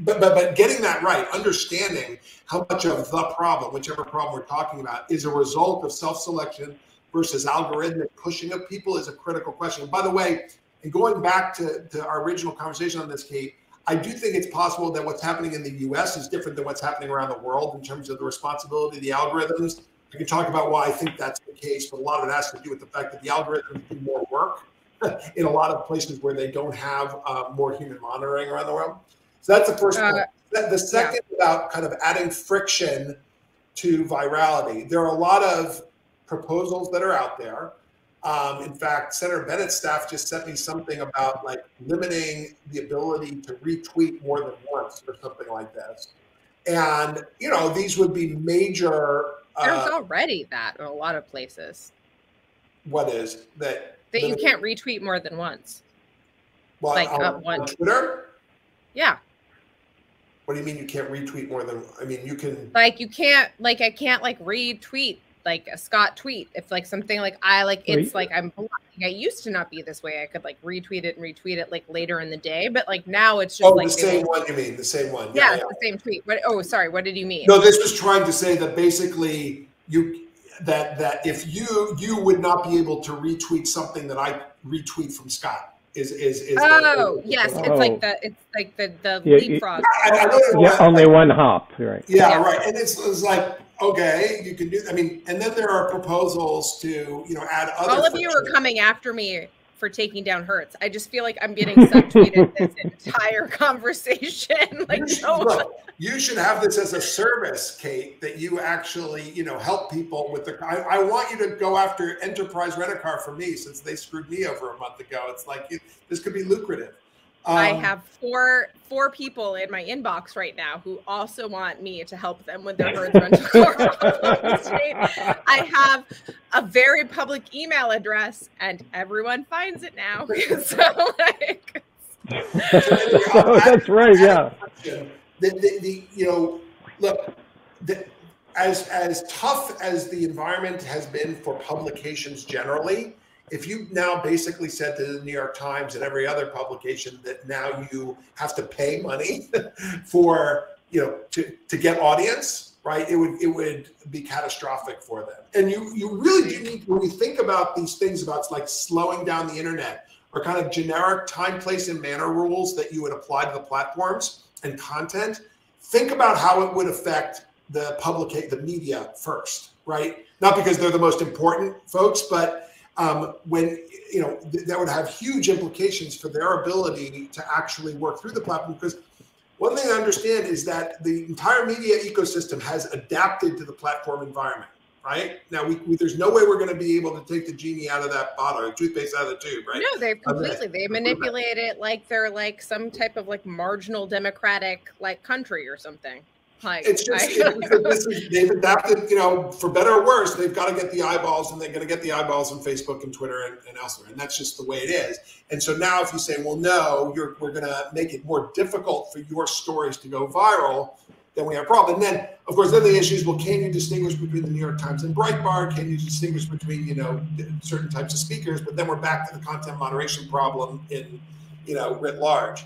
but, but, but getting that right, understanding how much of the problem, whichever problem we're talking about, is a result of self-selection versus algorithmic pushing of people is a critical question. By the way, and going back to, to our original conversation on this, Kate, I do think it's possible that what's happening in the US is different than what's happening around the world in terms of the responsibility of the algorithms. We can talk about why I think that's the case, but a lot of it has to do with the fact that the algorithms do more work in a lot of places where they don't have uh, more human monitoring around the world. So that's the first uh, point. The second yeah. about kind of adding friction to virality. There are a lot of proposals that are out there. Um, in fact, Senator Bennet's staff just sent me something about like limiting the ability to retweet more than once or something like this. And you know, these would be major. Uh, There's already that in a lot of places. What is that? That you can't retweet more than once. Well, like on. On Twitter. Yeah. What do you mean you can't retweet more than? I mean, you can. Like you can't like I can't like retweet like a Scott tweet. If like something like I like it's like I'm I used to not be this way. I could like retweet it and retweet it like later in the day, but like now it's just oh, like the same one. You mean the same one? Yeah, yeah, yeah. the same tweet. What? Oh, sorry. What did you mean? No, this was trying to say that basically you that that if you you would not be able to retweet something that I retweet from Scott. Is is is oh the, yes, it's like oh. the it's like the the yeah, leapfrog. I, I yeah, only one hop, right? Yeah, yeah, right. And it's, it's like okay, you can do. I mean, and then there are proposals to you know add other. All of you are coming after me for taking down Hertz. I just feel like I'm getting subtweeted this entire conversation. like, you should, no look, you should have this as a service, Kate, that you actually, you know, help people with the. I, I want you to go after Enterprise Rent a Car for me since they screwed me over a month ago. It's like this could be lucrative. Um, I have four four people in my inbox right now who also want me to help them with their Hertz rental car. I have a very public email address, and everyone finds it now. so like, so that's right. Yeah. The, the, the, you know, look, the, as as tough as the environment has been for publications generally, if you now basically said to the New York Times and every other publication that now you have to pay money for you know to to get audience, right? It would it would be catastrophic for them. And you you really do need when you think about these things about like slowing down the internet or kind of generic time, place, and manner rules that you would apply to the platforms and content. Think about how it would affect the public the media first, right? Not because they're the most important folks, but um, when you know th- that would have huge implications for their ability to actually work through the platform because one thing I understand is that the entire media ecosystem has adapted to the platform environment. Right now, we, we there's no way we're going to be able to take the genie out of that bottle, or toothpaste out of the tube, right? No, they've completely they manipulate it like they're like some type of like marginal democratic like country or something. Like, it's just I, it, they've adapted, you know, for better or worse, they've got to get the eyeballs and they're going to get the eyeballs on Facebook and Twitter and, and, elsewhere. And that's just the way it is. And so now if you say, well, no, we're going to make it more difficult for your stories to go viral, then we have a problem. And then, of course, then the issue is, well, can you distinguish between the New York Times and Breitbart? Can you distinguish between, you know, certain types of speakers? But then we're back to the content moderation problem in, you know, writ large.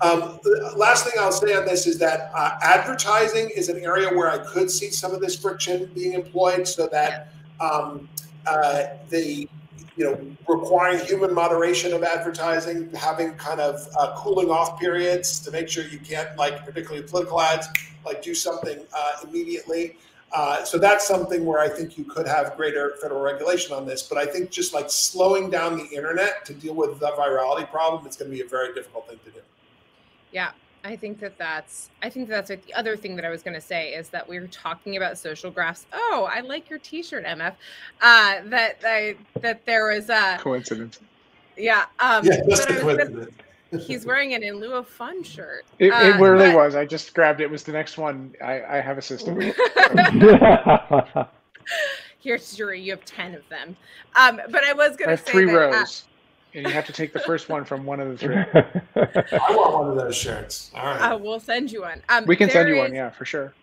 Um, last thing I'll say on this is that uh, advertising is an area where I could see some of this friction being employed, so that um, uh, the you know requiring human moderation of advertising, having kind of uh, cooling off periods to make sure you can't like particularly political ads like do something uh, immediately. Uh, so that's something where I think you could have greater federal regulation on this. But I think just like slowing down the internet to deal with the virality problem, it's going to be a very difficult thing to do. Yeah, I think that that's I think that's the other thing that I was going to say is that we were talking about social graphs. Oh, I like your T-shirt, MF. Uh, that I, that there was a coincidence. Yeah. Um, yeah, just a coincidence. he's wearing an in lieu of fun shirt. It, uh, it really but, was. I just grabbed it. it. Was the next one? I, I have a system. Here's your. You have ten of them. Um, but I was going to say three that, uh, rows. Uh, and you have to take the first one from one of the three. I want one of those shirts. All right. Uh, we'll send you one. Um, we can send you is, one, yeah, for sure.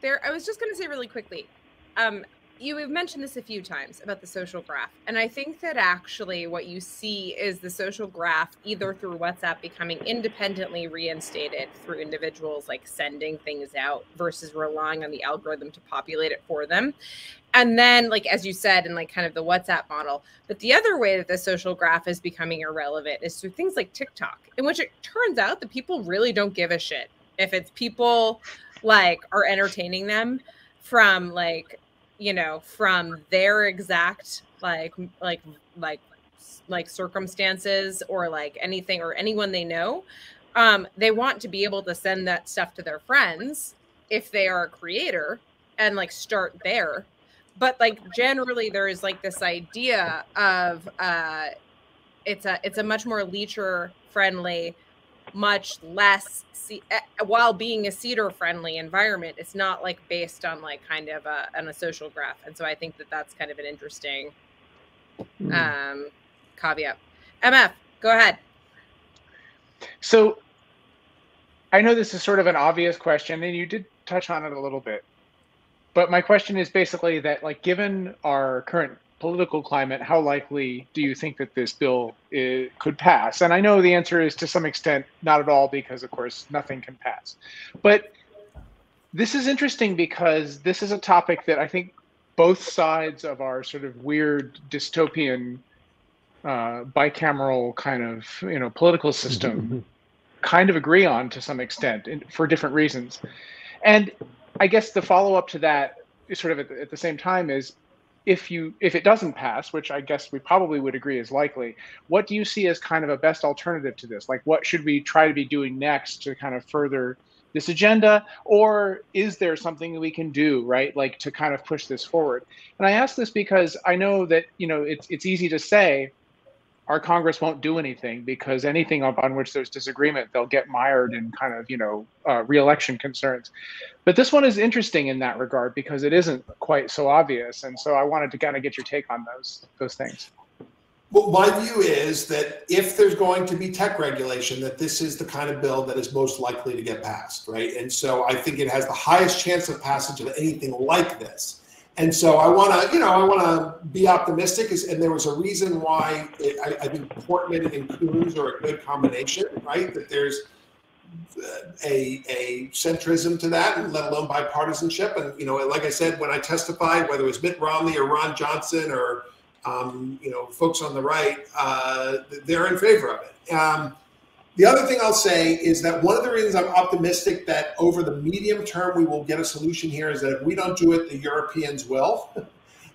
There, I was just going to say really quickly. Um, you have mentioned this a few times about the social graph. And I think that actually what you see is the social graph either through WhatsApp becoming independently reinstated through individuals like sending things out versus relying on the algorithm to populate it for them. And then, like, as you said, in like kind of the WhatsApp model. But the other way that the social graph is becoming irrelevant is through things like TikTok, in which it turns out that people really don't give a shit if it's people like are entertaining them from like you know from their exact like like like like circumstances or like anything or anyone they know um they want to be able to send that stuff to their friends if they are a creator and like start there. But like generally there is like this idea of uh it's a it's a much more leecher friendly much less eh, while being a seeder friendly environment it's not like based on like kind of a, on a social graph and so i think that that's kind of an interesting mm. um caveat mf go ahead so I know this is sort of an obvious question, and you did touch on it a little bit. But my question is basically that, like, given our current political climate, how likely do you think that this bill is, could pass? And I know the answer is to some extent not at all, because of course nothing can pass. But this is interesting because this is a topic that I think both sides of our sort of weird dystopian uh, bicameral kind of you know political system kind of agree on to some extent for different reasons. And I guess the follow up to that, sort of at the, at the same time is if you if it doesn't pass, which I guess we probably would agree is likely, what do you see as kind of a best alternative to this? Like what should we try to be doing next to kind of further this agenda or is there something we can do right like to kind of push this forward and i ask this because i know that you know it's, it's easy to say our Congress won't do anything because anything on which there's disagreement, they'll get mired in kind of, you know, uh, reelection concerns. But this one is interesting in that regard because it isn't quite so obvious. And so I wanted to kind of get your take on those those things. Well, my view is that if there's going to be tech regulation, that this is the kind of bill that is most likely to get passed, right? And so I think it has the highest chance of passage of anything like this. And so I want to, you know, I want to be optimistic. And there was a reason why it, I, I, think Portman and Coons are a good combination, right? That there's a, a centrism to that, and let alone bipartisanship. And you know, like I said, when I testified, whether it was Mitt Romney or Ron Johnson or um, you know folks on the right, uh, they're in favor of it. Um, the other thing I'll say is that one of the reasons I'm optimistic that over the medium term we will get a solution here is that if we don't do it, the Europeans will.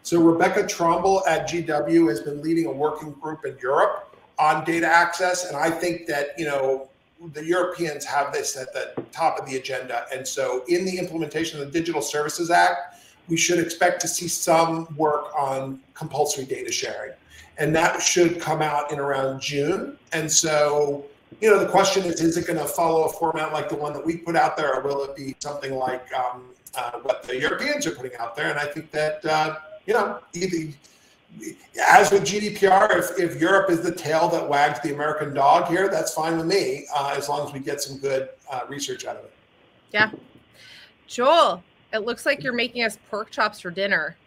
So Rebecca Tromble at GW has been leading a working group in Europe on data access, and I think that you know the Europeans have this at the top of the agenda. And so in the implementation of the Digital Services Act, we should expect to see some work on compulsory data sharing, and that should come out in around June. And so you know, the question is, is it going to follow a format like the one that we put out there, or will it be something like um, uh, what the Europeans are putting out there? And I think that, uh, you know, either, as with GDPR, if, if Europe is the tail that wags the American dog here, that's fine with me, uh, as long as we get some good uh, research out of it. Yeah. Joel, it looks like you're making us pork chops for dinner.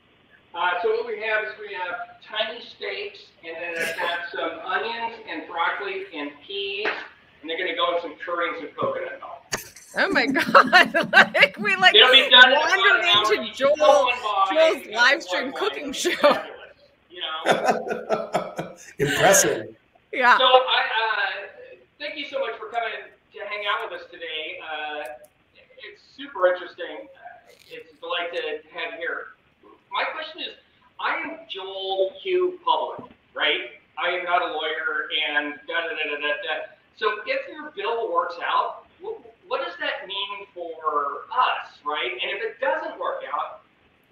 Uh, so what we have is we have tiny steaks, and then I've got some onions and broccoli and peas, and they're going to go in some curry and some coconut milk. Oh my god! like we like wandered into Joel Joel's live stream cooking show. You know, impressive. Yeah. So I uh, thank you so much for coming to hang out with us today. Uh, it's super interesting. It's a delight to have you here my question is, I am Joel Q. Public, right? I am not a lawyer and da da da da da. da. So if your bill works out, what, what does that mean for us, right? And if it doesn't work out,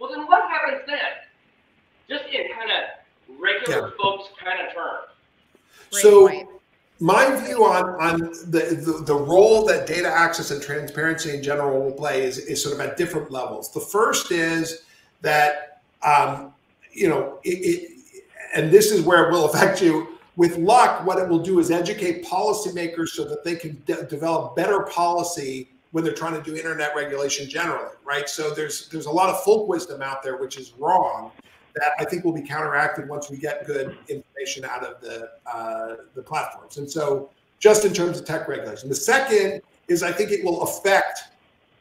well, then what happens then? Just in kind of regular yeah. folks kind of terms. So my view on on the, the, the role that data access and transparency in general will play is, is sort of at different levels. The first is that um, you know it, it, and this is where it will affect you. With luck what it will do is educate policymakers so that they can de develop better policy when they're trying to do internet regulation generally right? So there's there's a lot of folk wisdom out there which is wrong that i think will be counteracted once we get good information out of the uh, the platforms. And so just in terms of tech regulation. The second is i think it will affect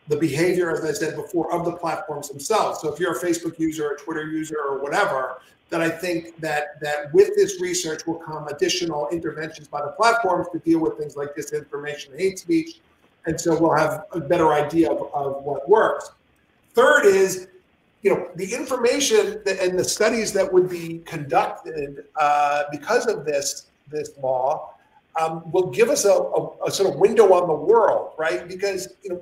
the behavior, as I said before, of the platforms themselves. So if you're a Facebook user, a Twitter user, or whatever, that I think that that with this research will come additional interventions by the platforms to deal with things like disinformation hate speech. And so we'll have a better idea of, of what works. Third is, you know, the information that, and the studies that would be conducted uh, because of this this law um, will give us a, a, a, sort of window on the world, right? Because you know,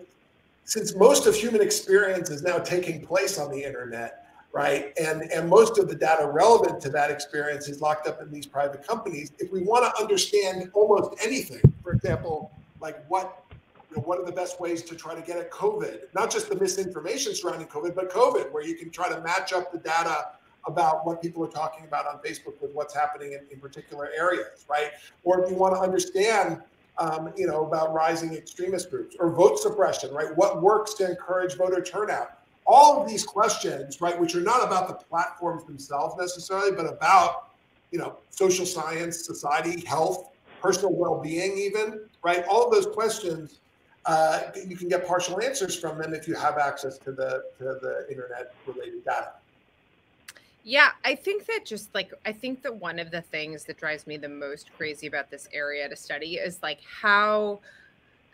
since most of human experience is now taking place on the internet, right? And and most of the data relevant to that experience is locked up in these private companies. If we want to understand almost anything, for example, like what you know, what are the best ways to try to get at COVID? Not just the misinformation surrounding COVID, but COVID, where you can try to match up the data about what people are talking about on Facebook with what's happening in, in particular areas, right? Or if you want to understand um, you know, about rising extremist groups or vote suppression, right? What works to encourage voter turnout? All of these questions, right, which are not about the platforms themselves necessarily, but about, you know, social science, society, health, personal well-being, even, right? All of those questions, uh, you can get partial answers from them if you have access to the to the internet-related data. Yeah, I think that just like I think that one of the things that drives me the most crazy about this area to study is like how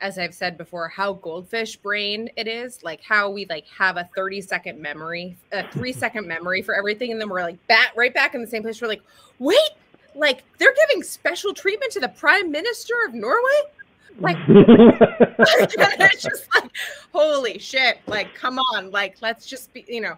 as I've said before, how goldfish brain it is, like how we like have a 30 second memory, a three second memory for everything, and then we're like back right back in the same place. We're like, wait, like they're giving special treatment to the prime minister of Norway? Like it's just like, holy shit, like come on, like let's just be, you know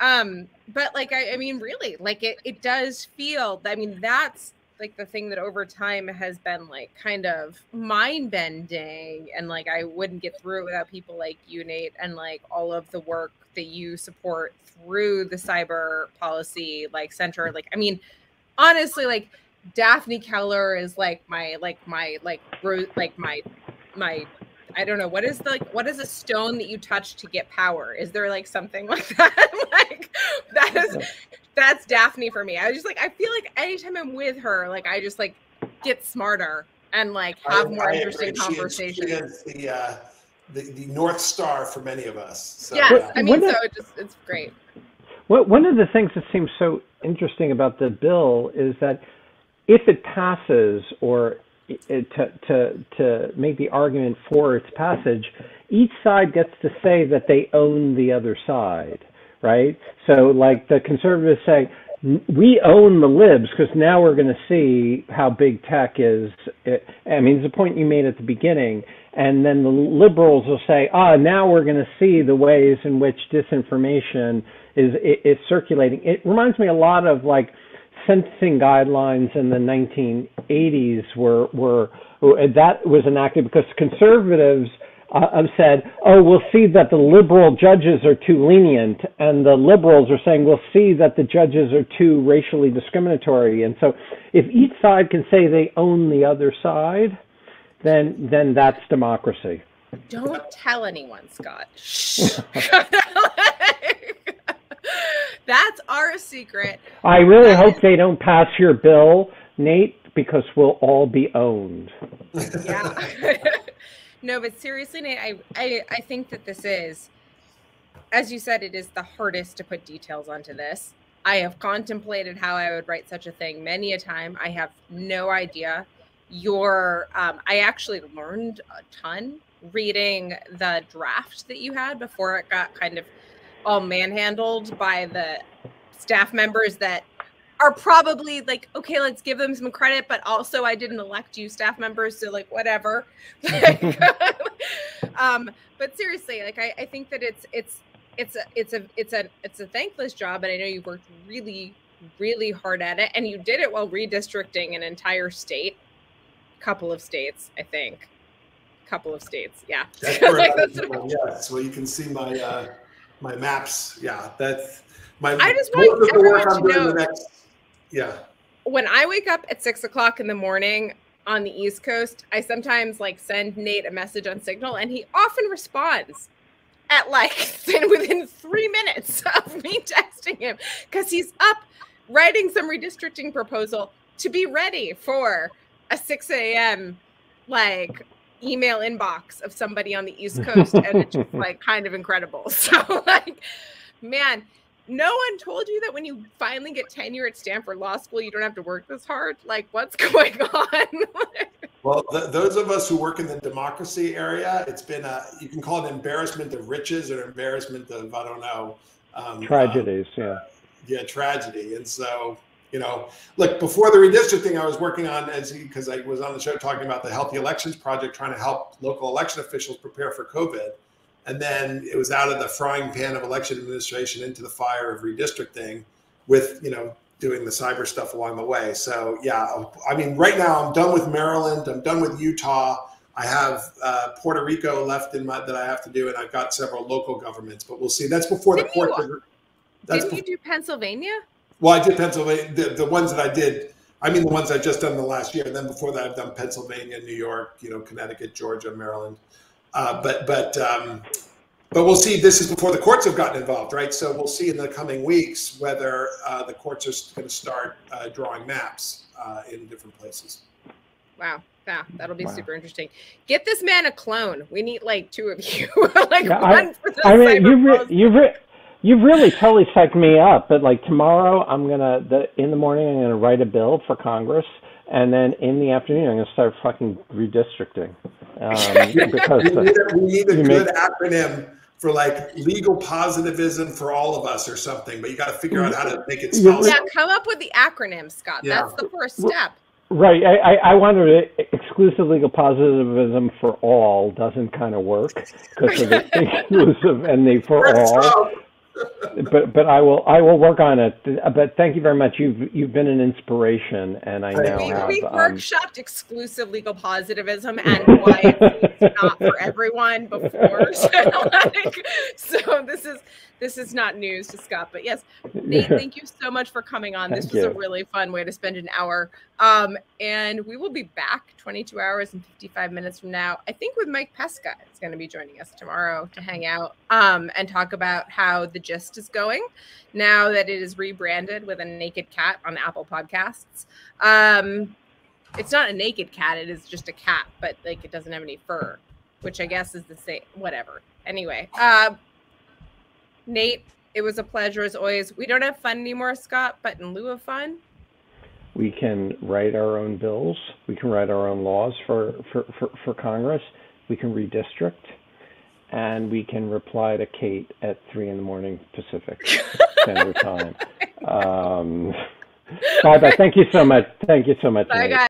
um but like I, I mean really like it it does feel i mean that's like the thing that over time has been like kind of mind bending and like i wouldn't get through it without people like you nate and like all of the work that you support through the cyber policy like center like i mean honestly like daphne keller is like my like my like like my my I don't know what is the, like what is a stone that you touch to get power? Is there like something like that? like that is that's Daphne for me. I was just like I feel like anytime I'm with her, like I just like get smarter and like have I, more I interesting conversations. She is the, uh, the the north star for many of us. So, yeah, I mean, so it just it's great. Well, one of the things that seems so interesting about the bill is that if it passes or to, to, to make the argument for its passage, each side gets to say that they own the other side, right? So, like the conservatives say, we own the libs because now we're going to see how big tech is. I mean, it's a point you made at the beginning. And then the liberals will say, ah, now we're going to see the ways in which disinformation is, is circulating. It reminds me a lot of like, sentencing guidelines in the 1980s were were that was enacted because conservatives uh, have said, "Oh, we'll see that the liberal judges are too lenient," and the liberals are saying, "We'll see that the judges are too racially discriminatory." And so, if each side can say they own the other side, then then that's democracy. Don't tell anyone, Scott. That's our secret. I really that hope is... they don't pass your bill, Nate, because we'll all be owned. Yeah. no, but seriously, Nate, I, I, I think that this is, as you said, it is the hardest to put details onto this. I have contemplated how I would write such a thing many a time. I have no idea. Your, um, I actually learned a ton reading the draft that you had before it got kind of all manhandled by the staff members that are probably like, okay, let's give them some credit, but also I didn't elect you staff members, so like whatever. um, but seriously, like I, I think that it's it's it's a it's a it's a it's a thankless job, and I know you worked really really hard at it, and you did it while redistricting an entire state, couple of states, I think, couple of states, yeah. That's like, that's yes, well, you can see my. Uh my maps. Yeah, that's my. I just want everyone to know. Next, yeah. When I wake up at six o'clock in the morning on the East Coast, I sometimes like send Nate a message on Signal, and he often responds at like within three minutes of me texting him because he's up writing some redistricting proposal to be ready for a 6 a.m. like email inbox of somebody on the East Coast, and it's just like kind of incredible. So, like, man, no one told you that when you finally get tenure at Stanford Law School, you don't have to work this hard. Like, what's going on? well, th- those of us who work in the democracy area, it's been a you can call it embarrassment of riches or embarrassment of I don't know um, tragedies. Um, yeah, yeah, tragedy. And so you know, look, before the redistricting, I was working on as because I was on the show talking about the Healthy Elections Project, trying to help local election officials prepare for COVID. And then it was out of the frying pan of election administration into the fire of redistricting with, you know, doing the cyber stuff along the way. So, yeah, I mean, right now I'm done with Maryland, I'm done with Utah. I have uh, Puerto Rico left in my that I have to do, and I've got several local governments, but we'll see. That's before didn't the court. You, didn't you do Pennsylvania? Well, I did Pennsylvania. The, the ones that I did I mean the ones I've just done the last year, and then before that I've done Pennsylvania, New York, you know, Connecticut, Georgia, Maryland. Uh, but but um, but we'll see. This is before the courts have gotten involved, right? So we'll see in the coming weeks whether uh, the courts are going to start uh, drawing maps uh, in different places. Wow. Yeah, that'll be wow. super interesting. Get this man a clone. We need like two of you. like yeah, I, I mean, you re- you re- you've really totally psyched me up. But like tomorrow, I'm gonna the in the morning I'm gonna write a bill for Congress, and then in the afternoon I'm gonna start fucking redistricting. Um, because we need a, we need a good make, acronym for like legal positivism for all of us or something. But you got to figure out how to make it spell. Yeah, come up with the acronym, Scott. Yeah. That's the first step. Right. I, I I wonder exclusive legal positivism for all doesn't kind of work because of the exclusive and the for all but but I will I will work on it. But thank you very much. You've you've been an inspiration, and I know we, have, we um, workshopped exclusive legal positivism and why it's not for everyone before. So, like, so this is this is not news to Scott, but yes, Nate, thank you so much for coming on. Thank this was you. a really fun way to spend an hour. Um, and we will be back 22 hours and 55 minutes from now. I think with Mike Pesca is going to be joining us tomorrow to hang out um, and talk about how the gist is going now that it is rebranded with a naked cat on Apple Podcasts. Um, it's not a naked cat; it is just a cat, but like it doesn't have any fur, which I guess is the same. Whatever. Anyway, uh, Nate, it was a pleasure as always. We don't have fun anymore, Scott, but in lieu of fun, we can write our own bills. We can write our own laws for, for, for, for Congress. We can redistrict. And we can reply to Kate at three in the morning Pacific Standard Time. Um, bye bye. Thank you so much. Thank you so much. Bye.